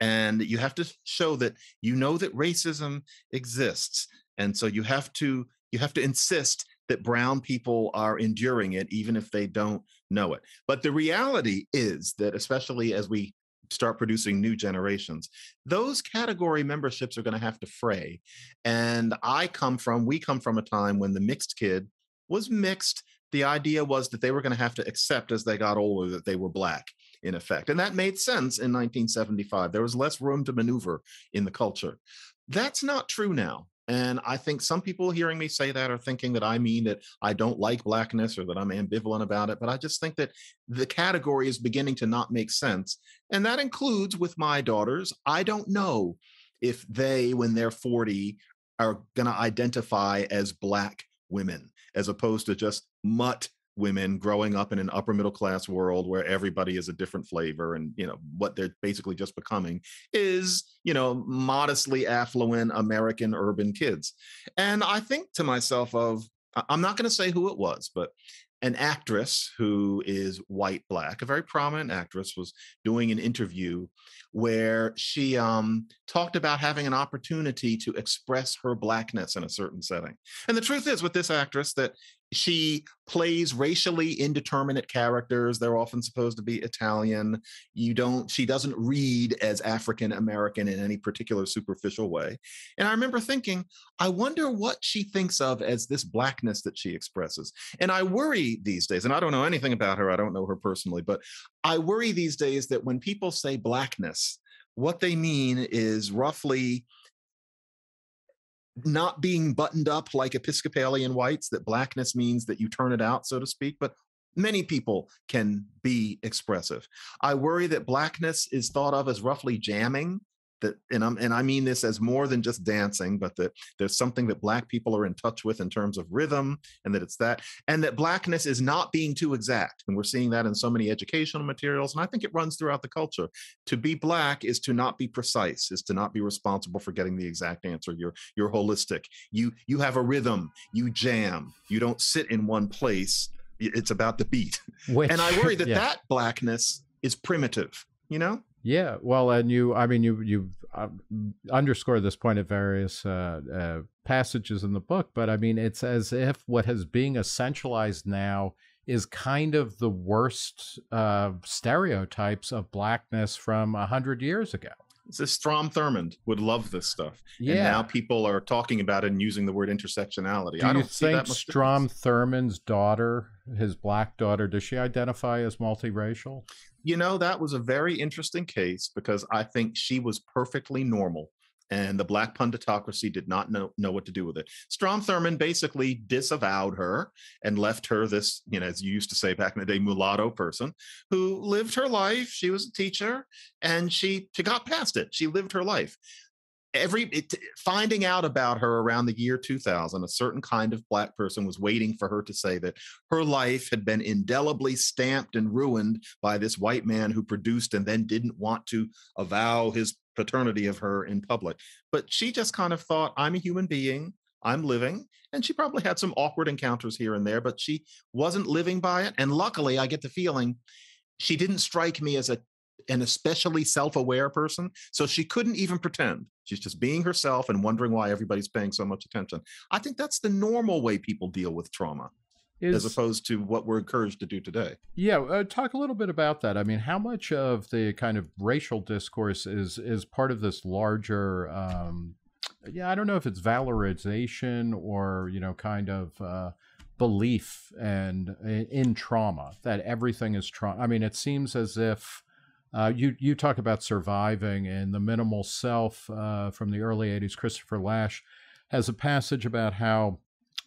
And you have to show that you know that racism exists. And so you have to you have to insist that brown people are enduring it, even if they don't know it. But the reality is that, especially as we start producing new generations, those category memberships are going to have to fray. And I come from, we come from a time when the mixed kid was mixed. The idea was that they were going to have to accept as they got older that they were black, in effect. And that made sense in 1975. There was less room to maneuver in the culture. That's not true now. And I think some people hearing me say that are thinking that I mean that I don't like blackness or that I'm ambivalent about it. But I just think that the category is beginning to not make sense. And that includes with my daughters. I don't know if they, when they're 40, are going to identify as black women as opposed to just mutt women growing up in an upper middle class world where everybody is a different flavor and you know what they're basically just becoming is you know modestly affluent american urban kids. And i think to myself of i'm not going to say who it was but an actress who is white black a very prominent actress was doing an interview where she um, talked about having an opportunity to express her blackness in a certain setting. And the truth is with this actress that she plays racially indeterminate characters they're often supposed to be italian you don't she doesn't read as african american in any particular superficial way. And i remember thinking i wonder what she thinks of as this blackness that she expresses. And i worry these days and i don't know anything about her i don't know her personally but i worry these days that when people say blackness what they mean is roughly not being buttoned up like Episcopalian whites, that blackness means that you turn it out, so to speak, but many people can be expressive. I worry that blackness is thought of as roughly jamming that and I'm and I mean this as more than just dancing, but that there's something that black people are in touch with in terms of rhythm, and that it's that, and that blackness is not being too exact. And we're seeing that in so many educational materials. And I think it runs throughout the culture. To be black is to not be precise, is to not be responsible for getting the exact answer. You're you're holistic. You you have a rhythm, you jam, you don't sit in one place. It's about the beat. Which, and I worry that yeah. that blackness is primitive, you know? Yeah, well, and you, I mean, you you uh, underscore this point at various uh, uh, passages in the book, but I mean, it's as if what has being essentialized now is kind of the worst uh, stereotypes of blackness from a hundred years ago. This Strom Thurmond would love this stuff. Yeah. And now people are talking about it and using the word intersectionality. Do I don't you think Strom Thurmond's daughter, his black daughter, does she identify as multiracial? You know, that was a very interesting case because I think she was perfectly normal and the black punditocracy did not know, know what to do with it. Strom Thurmond basically disavowed her and left her this, you know, as you used to say back in the day, mulatto person who lived her life. She was a teacher and she, she got past it. She lived her life every it, finding out about her around the year 2000 a certain kind of black person was waiting for her to say that her life had been indelibly stamped and ruined by this white man who produced and then didn't want to avow his paternity of her in public. But she just kind of thought i'm a human being i'm living and she probably had some awkward encounters here and there but she wasn't living by it and luckily i get the feeling she didn't strike me as a an especially self-aware person so she couldn't even pretend. She's just being herself and wondering why everybody's paying so much attention. I think that's the normal way people deal with trauma is, as opposed to what we're encouraged to do today. Yeah uh, talk a little bit about that. I mean how much of the kind of racial discourse is is part of this larger um, yeah i don't know if it's valorization or you know kind of uh, belief and in trauma that everything is trauma i mean it seems as if uh, you you talk about surviving and the minimal self uh, from the early '80s. Christopher Lasch has a passage about how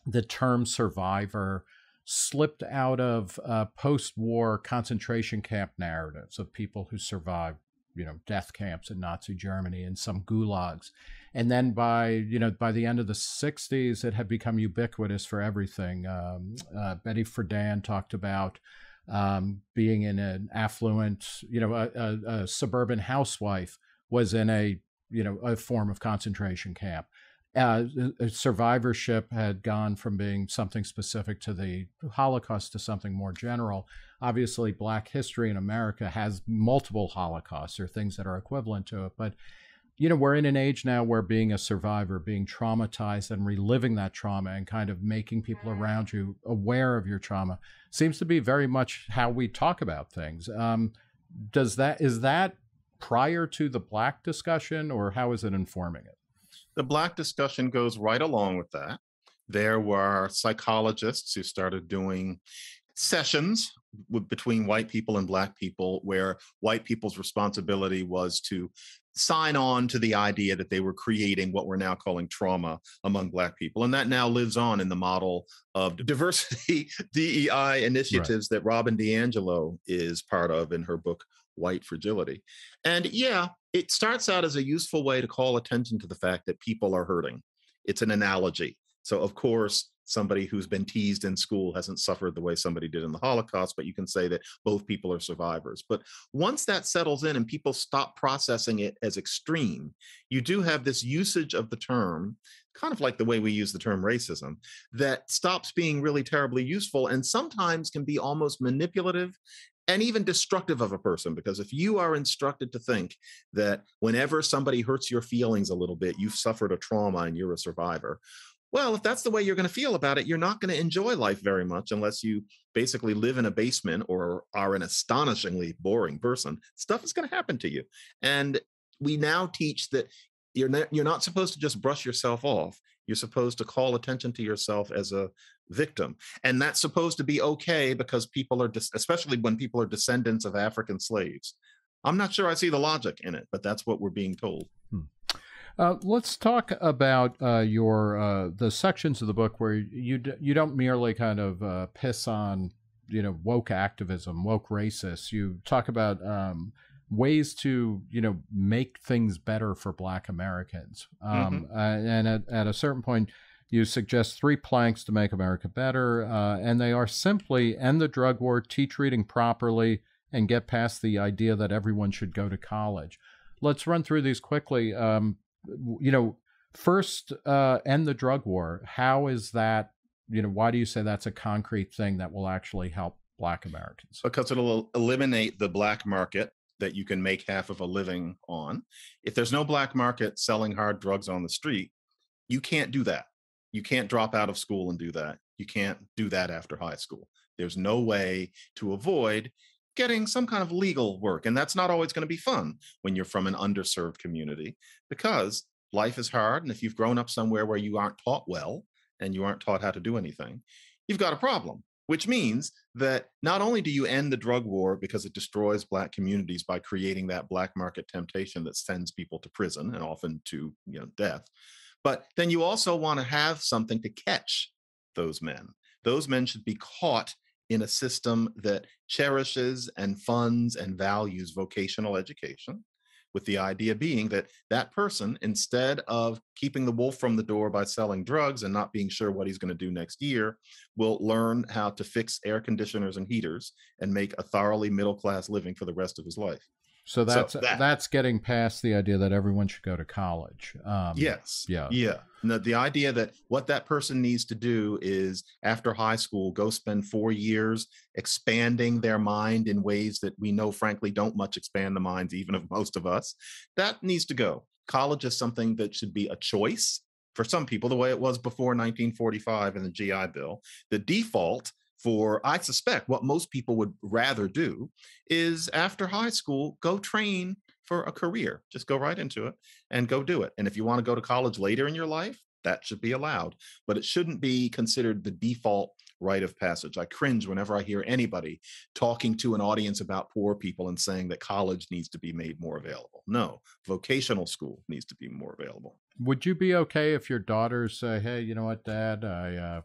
the term survivor slipped out of uh, post-war concentration camp narratives of people who survived, you know, death camps in Nazi Germany and some gulags, and then by you know by the end of the '60s, it had become ubiquitous for everything. Um, uh, Betty Friedan talked about um, being in an affluent, you know, a, a, a, suburban housewife was in a, you know, a form of concentration camp. Uh, survivorship had gone from being something specific to the Holocaust to something more general. Obviously, Black history in America has multiple Holocausts or things that are equivalent to it, but you know, we're in an age now where being a survivor, being traumatized and reliving that trauma and kind of making people around you aware of your trauma seems to be very much how we talk about things. Um, does that, is that prior to the black discussion or how is it informing it? The black discussion goes right along with that. There were psychologists who started doing sessions between white people and black people where white people's responsibility was to sign on to the idea that they were creating what we're now calling trauma among black people and that now lives on in the model of diversity dei initiatives right. that robin diangelo is part of in her book white fragility. And yeah it starts out as a useful way to call attention to the fact that people are hurting. It's an analogy. So of course somebody who's been teased in school hasn't suffered the way somebody did in the Holocaust, but you can say that both people are survivors. But once that settles in and people stop processing it as extreme, you do have this usage of the term, kind of like the way we use the term racism, that stops being really terribly useful and sometimes can be almost manipulative and even destructive of a person because if you are instructed to think that whenever somebody hurts your feelings a little bit you've suffered a trauma and you're a survivor well, if that's the way you're going to feel about it, you're not going to enjoy life very much unless you basically live in a basement or are an astonishingly boring person. Stuff is going to happen to you. And we now teach that you're not, you're not supposed to just brush yourself off. You're supposed to call attention to yourself as a victim. And that's supposed to be okay because people are, especially when people are descendants of African slaves. I'm not sure I see the logic in it, but that's what we're being told. Hmm. Uh, let's talk about uh, your uh, the sections of the book where you d- you don't merely kind of uh, piss on you know woke activism, woke racists. You talk about um, ways to you know make things better for Black Americans, um, mm-hmm. and at, at a certain point. You suggest three planks to make America better, uh, and they are simply end the drug war, teach reading properly, and get past the idea that everyone should go to college. Let's run through these quickly. Um, you know, first, uh, end the drug war. How is that? You know, why do you say that's a concrete thing that will actually help Black Americans? Because it'll eliminate the black market that you can make half of a living on. If there's no black market selling hard drugs on the street, you can't do that. You can't drop out of school and do that. You can't do that after high school. There's no way to avoid getting some kind of legal work. And that's not always going to be fun when you're from an underserved community because life is hard. And if you've grown up somewhere where you aren't taught well and you aren't taught how to do anything, you've got a problem, which means that not only do you end the drug war because it destroys Black communities by creating that black market temptation that sends people to prison and often to you know, death, but then you also want to have something to catch those men. Those men should be caught in a system that cherishes and funds and values vocational education with the idea being that that person instead of keeping the wolf from the door by selling drugs and not being sure what he's going to do next year will learn how to fix air conditioners and heaters and make a thoroughly middle class living for the rest of his life so that's so that, that's getting past the idea that everyone should go to college. Um, yes. Yeah. Yeah. No, the idea that what that person needs to do is after high school go spend four years expanding their mind in ways that we know, frankly, don't much expand the minds even of most of us. That needs to go. College is something that should be a choice for some people, the way it was before 1945 and the GI Bill. The default for I suspect what most people would rather do is after high school, go train for a career. Just go right into it and go do it. And if you want to go to college later in your life, that should be allowed, but it shouldn't be considered the default rite of passage. I cringe whenever I hear anybody talking to an audience about poor people and saying that college needs to be made more available. No, vocational school needs to be more available. Would you be okay if your daughters say, "Hey, you know what, Dad? I uh,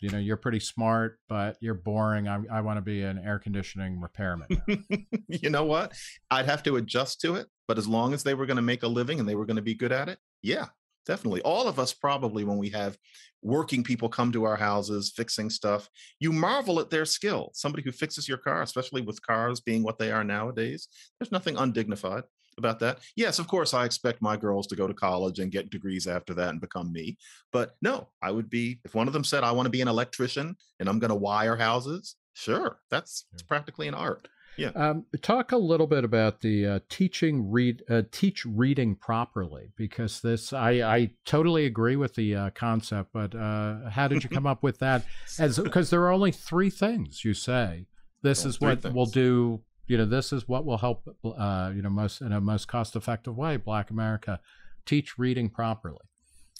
you know you're pretty smart but you're boring. I, I want to be an air conditioning repairman you know what? I'd have to adjust to it but as long as they were going to make a living and they were going to be good at it yeah definitely. All of us probably when we have working people come to our houses fixing stuff you marvel at their skill. Somebody who fixes your car especially with cars being what they are nowadays there's nothing undignified about that. Yes, of course, I expect my girls to go to college and get degrees after that and become me. But no, I would be, if one of them said, I want to be an electrician and I'm going to wire houses, sure, that's it's practically an art. Yeah. Um, talk a little bit about the uh, teaching read uh, teach reading properly because this I, I totally agree with the uh, concept, but uh, how did you come up with that? As because there are only three things you say. This is what things. will do you know, this is what will help, uh, you know, most in a most cost effective way, Black America teach reading properly.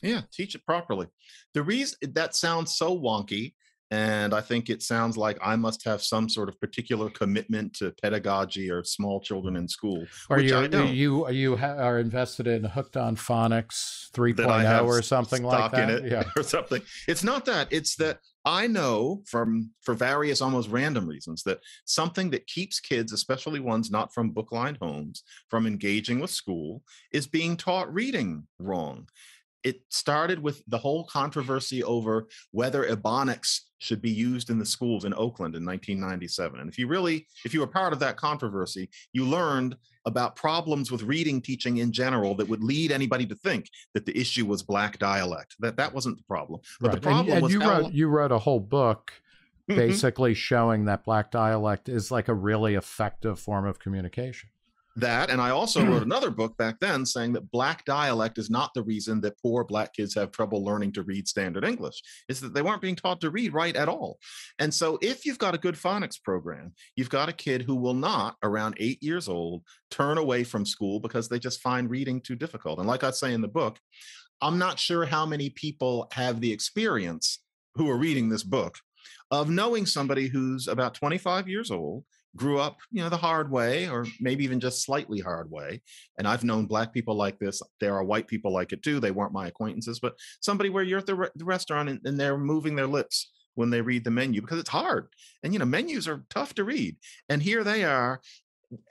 Yeah, teach it properly. The reason that sounds so wonky, and I think it sounds like I must have some sort of particular commitment to pedagogy or small children in school. Or you, you are you are invested in Hooked on Phonics 3.0 or something like that. yeah. or something. It's not that. It's that I know from for various almost random reasons that something that keeps kids, especially ones not from book-lined homes, from engaging with school is being taught reading wrong. It started with the whole controversy over whether Ebonics should be used in the schools in Oakland in 1997. And if you really, if you were part of that controversy, you learned about problems with reading teaching in general that would lead anybody to think that the issue was black dialect. That that wasn't the problem. But right. the problem and, and was you wrote you wrote a whole book mm-hmm. basically showing that black dialect is like a really effective form of communication that. And i also wrote another book back then saying that black dialect is not the reason that poor black kids have trouble learning to read standard english. Is that they weren't being taught to read right at all. And so if you've got a good phonics program you've got a kid who will not around eight years old turn away from school because they just find reading too difficult. And like i say in the book i'm not sure how many people have the experience who are reading this book of knowing somebody who's about 25 years old grew up, you know, the hard way, or maybe even just slightly hard way. And I've known black people like this. There are white people like it too. They weren't my acquaintances, but somebody where you're at the, re- the restaurant and, and they're moving their lips when they read the menu because it's hard. And you know, menus are tough to read. And here they are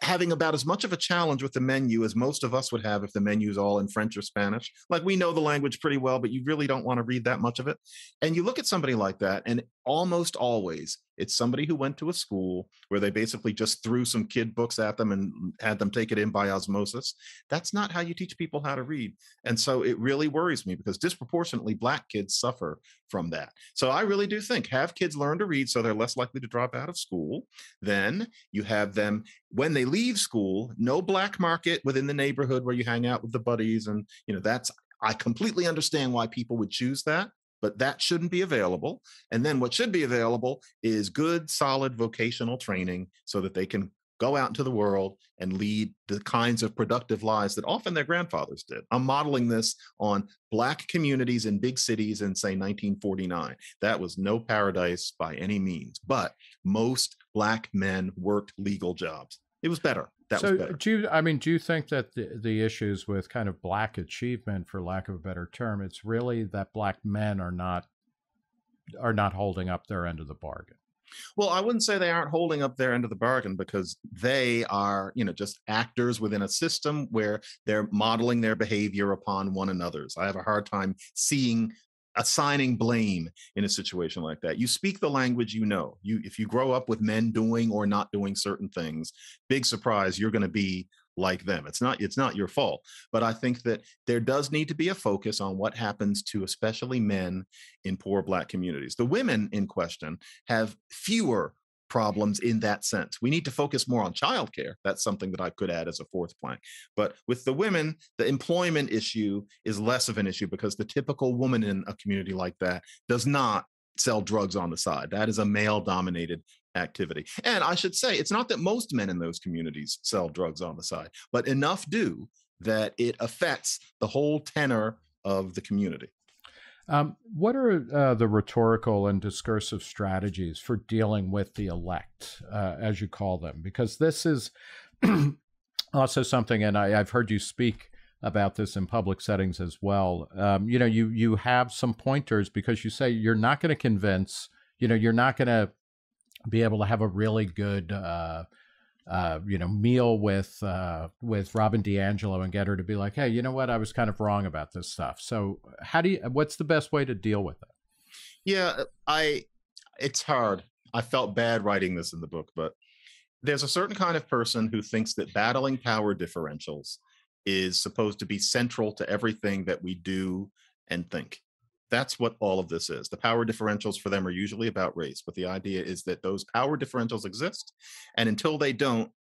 having about as much of a challenge with the menu as most of us would have if the menu is all in French or Spanish. Like we know the language pretty well, but you really don't want to read that much of it. And you look at somebody like that, and almost always it's somebody who went to a school where they basically just threw some kid books at them and had them take it in by osmosis. That's not how you teach people how to read. And so it really worries me because disproportionately Black kids suffer from that. So I really do think have kids learn to read so they're less likely to drop out of school. Then you have them when they leave school, no black market within the neighborhood where you hang out with the buddies. And, you know, that's I completely understand why people would choose that but that shouldn't be available. And then what should be available is good, solid vocational training so that they can go out into the world and lead the kinds of productive lives that often their grandfathers did. I'm modeling this on Black communities in big cities in, say, 1949. That was no paradise by any means, but most Black men worked legal jobs. It was better. That so do you, I mean, do you think that the, the issues with kind of black achievement, for lack of a better term, it's really that black men are not are not holding up their end of the bargain? Well, I wouldn't say they aren't holding up their end of the bargain because they are, you know, just actors within a system where they're modeling their behavior upon one another's. I have a hard time seeing assigning blame in a situation like that. You speak the language you know. You if you grow up with men doing or not doing certain things, big surprise, you're going to be like them. It's not it's not your fault. But I think that there does need to be a focus on what happens to especially men in poor black communities. The women in question have fewer problems in that sense. We need to focus more on childcare. That's something that I could add as a fourth plank. But with the women, the employment issue is less of an issue because the typical woman in a community like that does not sell drugs on the side. That is a male dominated activity. And I should say, it's not that most men in those communities sell drugs on the side, but enough do that it affects the whole tenor of the community. Um, what are uh, the rhetorical and discursive strategies for dealing with the elect, uh, as you call them? Because this is also something, and I, have heard you speak about this in public settings as well. Um, you know, you you have some pointers because you say you're not going to convince. You know, you're not going to be able to have a really good uh, uh, you know, meal with uh, with Robin DiAngelo and get her to be like, hey, you know what, I was kind of wrong about this stuff. So, how do you? What's the best way to deal with it? Yeah, uh, I. It's hard. I felt bad writing this in the book, but there's a certain kind of person who thinks that battling power differentials is supposed to be central to everything that we do and think. That's what all of this is. The power differentials for them are usually about race, but the idea is that those power differentials exist. And until they don't,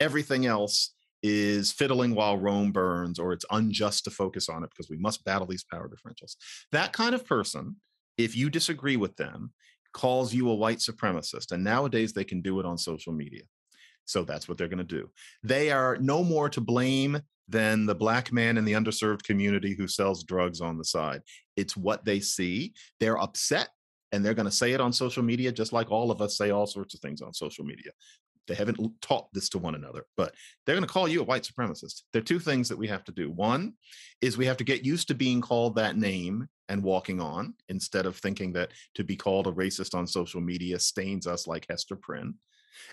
everything else is fiddling while Rome burns, or it's unjust to focus on it because we must battle these power differentials. That kind of person, if you disagree with them, calls you a white supremacist. And nowadays they can do it on social media. So that's what they're going to do. They are no more to blame than the black man in the underserved community who sells drugs on the side. It's what they see. They're upset and they're going to say it on social media, just like all of us say all sorts of things on social media. They haven't taught this to one another, but they're going to call you a white supremacist. There are two things that we have to do. One is we have to get used to being called that name and walking on instead of thinking that to be called a racist on social media stains us like Hester Prynne.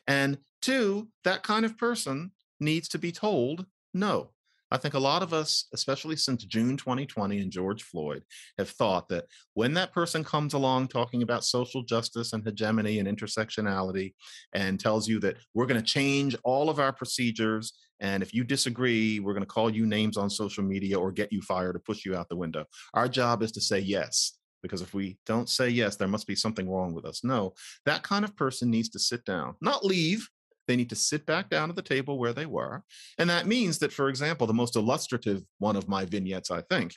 And two, that kind of person needs to be told no. I think a lot of us, especially since June 2020 and George Floyd, have thought that when that person comes along talking about social justice and hegemony and intersectionality and tells you that we're going to change all of our procedures, and if you disagree, we're going to call you names on social media or get you fired or push you out the window. Our job is to say yes. Because if we don't say yes, there must be something wrong with us. No, that kind of person needs to sit down, not leave, they need to sit back down at the table where they were. And that means that, for example, the most illustrative one of my vignettes, I think,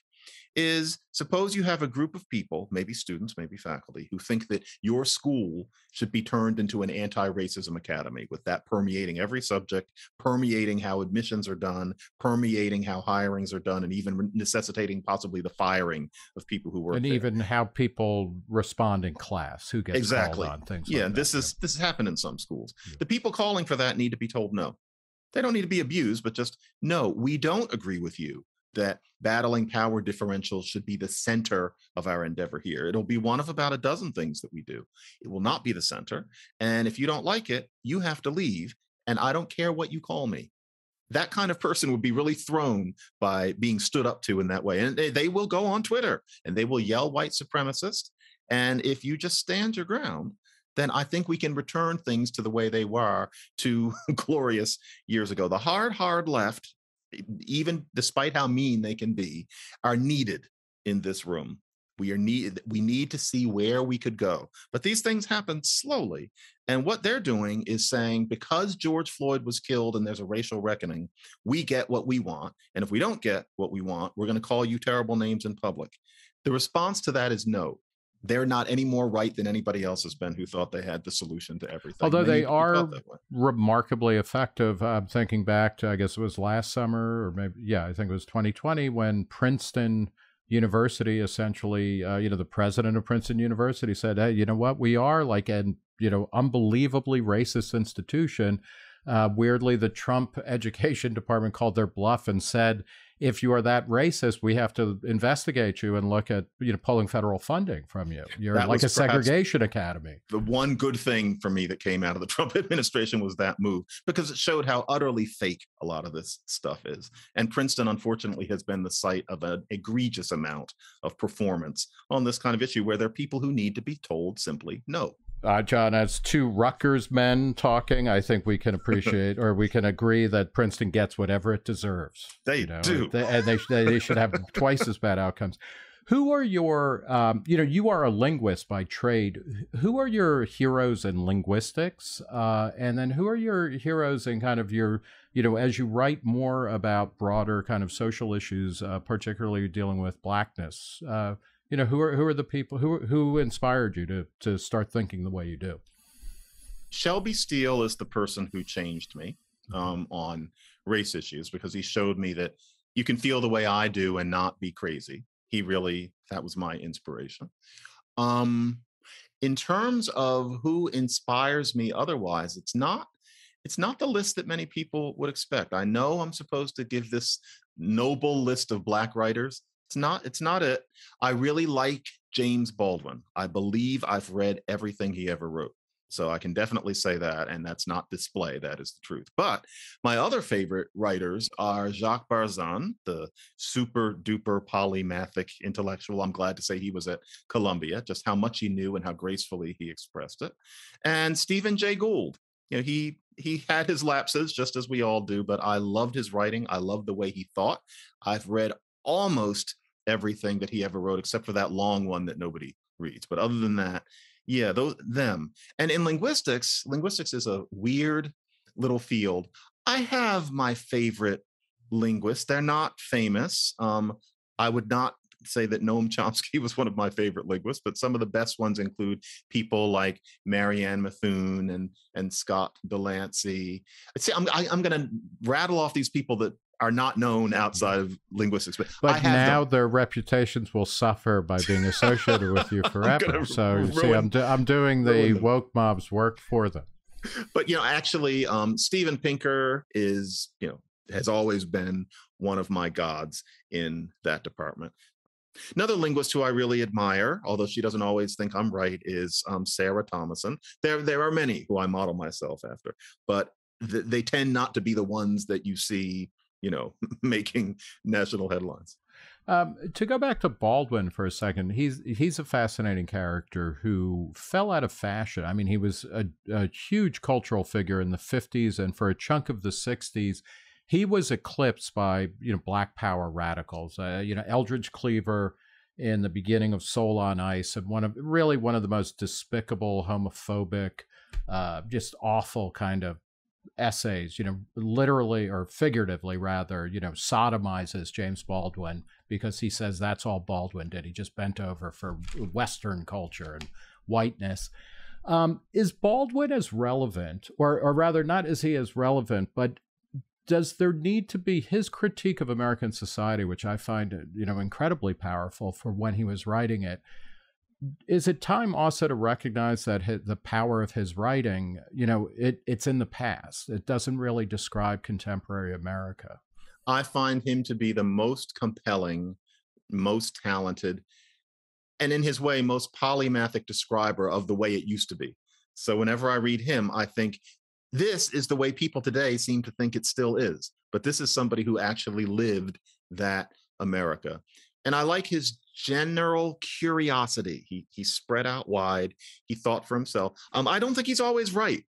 is suppose you have a group of people, maybe students, maybe faculty, who think that your school should be turned into an anti racism academy, with that permeating every subject, permeating how admissions are done, permeating how hirings are done, and even necessitating possibly the firing of people who work and there. even how people respond in class, who gets exactly. called on, things yeah, like this that. is this has happened in some schools. Yeah. The people calling for that need to be told no. They don't need to be abused, but just no, we don't agree with you that battling power differentials should be the center of our endeavor here. It'll be one of about a dozen things that we do. It will not be the center. And if you don't like it, you have to leave. And I don't care what you call me. That kind of person would be really thrown by being stood up to in that way. And they, they will go on Twitter and they will yell white supremacist. And if you just stand your ground, then I think we can return things to the way they were to glorious years ago. The hard, hard left, even despite how mean they can be, are needed in this room. We are needed. We need to see where we could go. But these things happen slowly. And what they're doing is saying, because George Floyd was killed and there's a racial reckoning, we get what we want. And if we don't get what we want, we're going to call you terrible names in public. The response to that is no they're not any more right than anybody else has been who thought they had the solution to everything. Although Many they are thought that way. remarkably effective. I'm thinking back to, I guess it was last summer, or maybe, yeah, I think it was 2020 when Princeton University essentially, uh, you know, the president of Princeton University said, hey, you know what? We are like an, you know, unbelievably racist institution. Uh, weirdly, the Trump education department called their bluff and said, if you are that racist, we have to investigate you and look at you know pulling federal funding from you. You're That like a segregation academy. the one good thing for me that came out of the Trump administration was that move because it showed how utterly fake a lot of this stuff is. And Princeton, unfortunately, has been the site of an egregious amount of performance on this kind of issue where there are people who need to be told simply no. Uh, John, as two Rutgers men talking, I think we can appreciate or we can agree that Princeton gets whatever it deserves. They you know, do. They- and they, they should have twice as bad outcomes. Who are your, um, you know, you are a linguist by trade. Who are your heroes in linguistics? Uh, and then who are your heroes in kind of your, you know, as you write more about broader kind of social issues, uh, particularly dealing with blackness? You know, who are who are the people who who inspired you to to start thinking the way you do? Shelby Steele is the person who changed me um, on race issues because he showed me that you can feel the way I do and not be crazy. He really, that was my inspiration. Um, in terms of who inspires me otherwise, it's not it's not the list that many people would expect. I know I'm supposed to give this noble list of black writers. It's not it's not it. I really like James Baldwin. I believe I've read everything he ever wrote. So I can definitely say that, and that's not display. That is the truth. But my other favorite writers are Jacques Barzun, the super duper polymathic intellectual. I'm glad to say he was at Columbia, just how much he knew and how gracefully he expressed it. And Stephen Jay Gould. You know, he he had his lapses, just as we all do, but I loved his writing. I loved the way he thought. I've read almost everything that he ever wrote, except for that long one that nobody reads. But other than that, yeah, those them. And in linguistics, linguistics is a weird little field. I have my favorite linguists. They're not famous. Um, I would not say that Noam Chomsky was one of my favorite linguists, but some of the best ones include people like Marianne Mithun and and Scott DeLancey. See, I'm I, I'm going to rattle off these people that are not known outside of linguistics, but, But now them. their reputations will suffer by being associated with you forever. So you see, I'm do- I'm doing the woke mob's work for them. but you know actually um steven pinker is you know has always been one of my gods in that department another linguist who i really admire although she doesn't always think i'm right is um, sarah thomason there there are many who i model myself after but th- they tend not to be the ones that you see you know making national headlines Um, to go back to Baldwin for a second, he's he's a fascinating character who fell out of fashion. I mean, he was a, a huge cultural figure in the '50s, and for a chunk of the '60s, he was eclipsed by you know Black Power radicals. Uh, you know, Eldridge Cleaver in the beginning of Soul on Ice, and one of really one of the most despicable, homophobic, uh, just awful kind of essays, you know, literally or figuratively rather, you know, sodomizes James Baldwin because he says that's all Baldwin did. He just bent over for Western culture and whiteness. Um, is Baldwin as relevant, or, or rather, not is he as relevant, but does there need to be his critique of American society, which I find you know incredibly powerful for when he was writing it? Is it time also to recognize that his, the power of his writing, you know, it, it's in the past. It doesn't really describe contemporary America. I find him to be the most compelling, most talented, and in his way, most polymathic describer of the way it used to be. So whenever I read him, I think this is the way people today seem to think it still is. But this is somebody who actually lived that America. And I like his general curiosity. He he spread out wide. He thought for himself. Um, I don't think he's always right,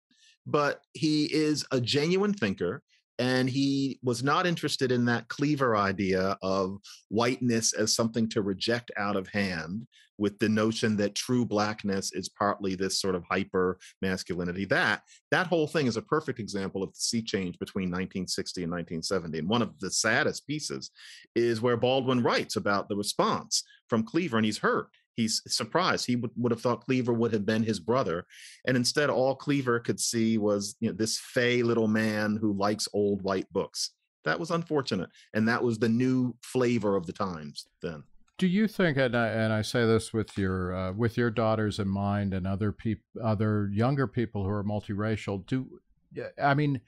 but he is a genuine thinker and he was not interested in that cleaver idea of whiteness as something to reject out of hand with the notion that true blackness is partly this sort of hyper masculinity that that whole thing is a perfect example of the sea change between 1960 and 1970 and one of the saddest pieces is where baldwin writes about the response from cleaver and he's hurt he's surprised. He would, would have thought Cleaver would have been his brother. And instead, all Cleaver could see was you know, this fey little man who likes old white books. That was unfortunate. And that was the new flavor of the times then. Do you think, and I, and I say this with your uh, with your daughters in mind, and other people, other younger people who are multiracial, do I mean,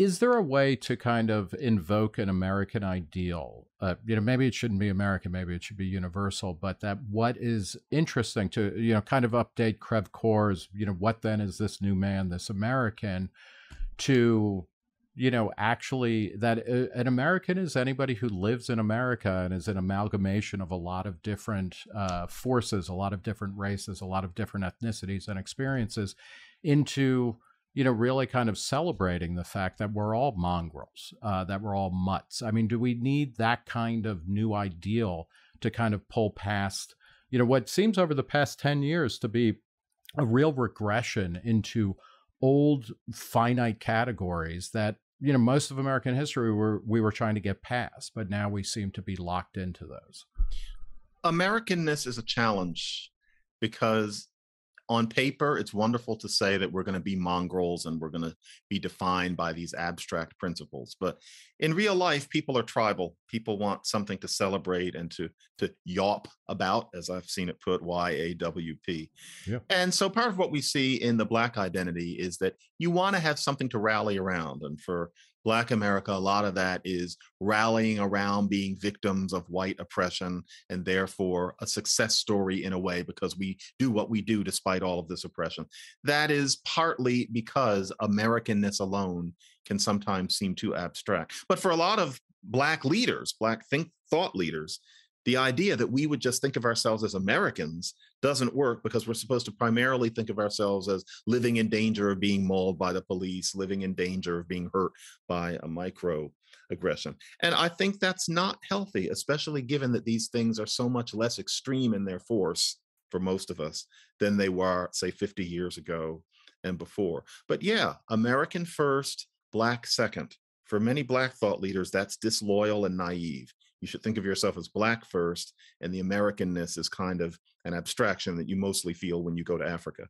is there a way to kind of invoke an American ideal? Uh, you know, maybe it shouldn't be American, maybe it should be universal, but that what is interesting to, you know, kind of update Crèvecoeur, you know, what then is this new man, this American, to, you know, actually that uh, an American is anybody who lives in America and is an amalgamation of a lot of different uh, forces, a lot of different races, a lot of different ethnicities and experiences into you know, really kind of celebrating the fact that we're all mongrels, uh, that we're all mutts. I mean, do we need that kind of new ideal to kind of pull past, you know, what seems over the past 10 years to be a real regression into old finite categories that, you know, most of American history were, we were trying to get past, but now we seem to be locked into those. Americanness is a challenge because on paper, it's wonderful to say that we're going to be mongrels and we're going to be defined by these abstract principles. But in real life, people are tribal. People want something to celebrate and to to yawp about, as I've seen it put, Y A W P. And so part of what we see in the Black identity is that you want to have something to rally around. And for Black America, a lot of that is rallying around being victims of white oppression and therefore a success story in a way because we do what we do despite all of this oppression. That is partly because Americanness alone can sometimes seem too abstract. But for a lot of Black leaders, Black think thought leaders, the idea that we would just think of ourselves as Americans doesn't work because we're supposed to primarily think of ourselves as living in danger of being mauled by the police, living in danger of being hurt by a micro aggression. And I think that's not healthy, especially given that these things are so much less extreme in their force for most of us than they were, say, 50 years ago and before. But yeah, American first, Black second. For many Black thought leaders, that's disloyal and naive you should think of yourself as black first and the americanness is kind of an abstraction that you mostly feel when you go to africa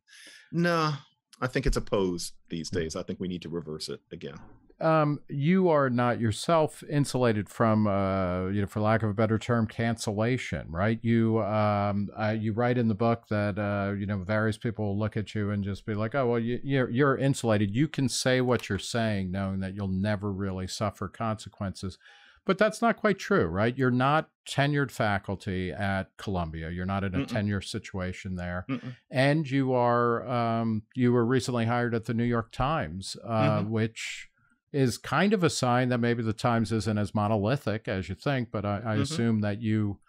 no i think it's a pose these hmm. days i think we need to reverse it again um, you are not yourself insulated from, uh, you know, for lack of a better term, cancellation, right? You, um, uh, you write in the book that, uh, you know, various people will look at you and just be like, oh, well, you, you're, you're insulated. You can say what you're saying, knowing that you'll never really suffer consequences. But that's not quite true, right? You're not tenured faculty at Columbia. You're not in a Mm-mm. tenure situation there, Mm-mm. and you are um, you were recently hired at the New York Times, uh, mm-hmm. which is kind of a sign that maybe the Times isn't as monolithic as you think. But I, I mm-hmm. assume that you.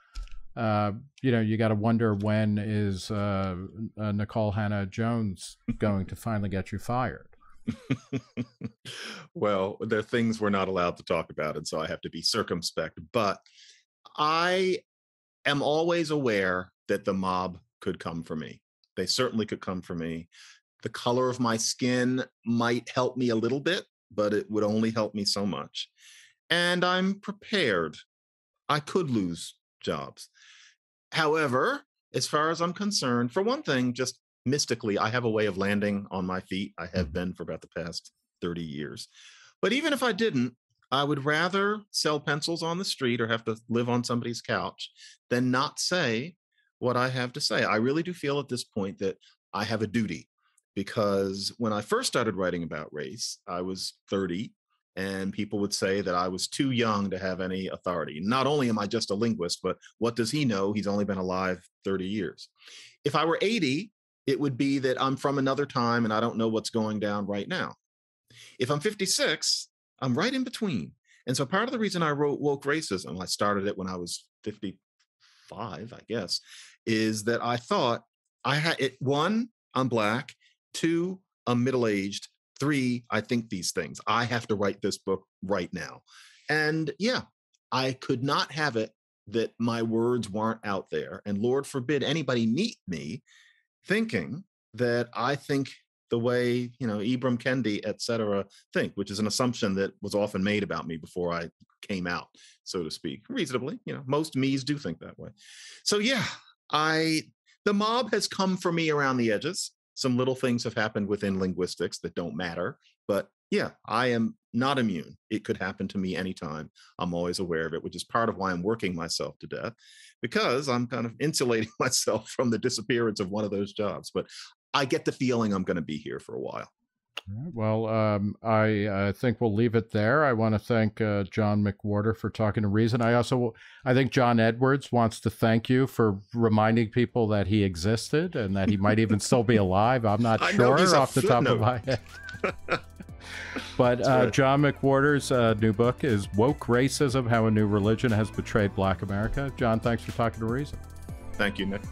Uh, you know, you got to wonder when is uh, uh, Nikole Hannah Jones going to finally get you fired? well, there are things we're not allowed to talk about, and so I have to be circumspect. But I am always aware that the mob could come for me. They certainly could come for me. The color of my skin might help me a little bit but it would only help me so much. And I'm prepared. I could lose jobs. However, as far as I'm concerned, for one thing, just mystically, I have a way of landing on my feet. I have mm-hmm. been for about the past 30 years. But even if I didn't, I would rather sell pencils on the street or have to live on somebody's couch than not say what I have to say. I really do feel at this point that I have a duty because when I first started writing about race, I was 30 and people would say that I was too young to have any authority. Not only am I just a linguist, but what does he know? He's only been alive 30 years. If I were 80, it would be that I'm from another time and I don't know what's going down right now. If I'm 56, I'm right in between. And so part of the reason I wrote Woke Racism, I started it when I was 55, I guess, is that I thought I had it one, I'm black, two, I'm middle aged, three, I think these things. I have to write this book right now. And yeah, I could not have it that my words weren't out there. And Lord forbid anybody meet me thinking that I think the way you know Ibram Kendi, et cetera, think, which is an assumption that was often made about me before I came out, so to speak. Reasonably, you know, most me's do think that way. So yeah, I the mob has come for me around the edges. Some little things have happened within linguistics that don't matter, but yeah, I am not immune. It could happen to me anytime. I'm always aware of it, which is part of why I'm working myself to death because I'm kind of insulating myself from the disappearance of one of those jobs. But I get the feeling I'm going to be here for a while. Well, um, I uh, think we'll leave it there. I want to thank uh, John McWhorter for talking to Reason. I also, I think John Edwards wants to thank you for reminding people that he existed and that he might even still be alive. I'm not sure off the top of my head. But uh, John McWhorter's uh, new book is Woke Racism How a New Religion Has Betrayed Black America. John, thanks for talking to Reason. Thank you, Nick.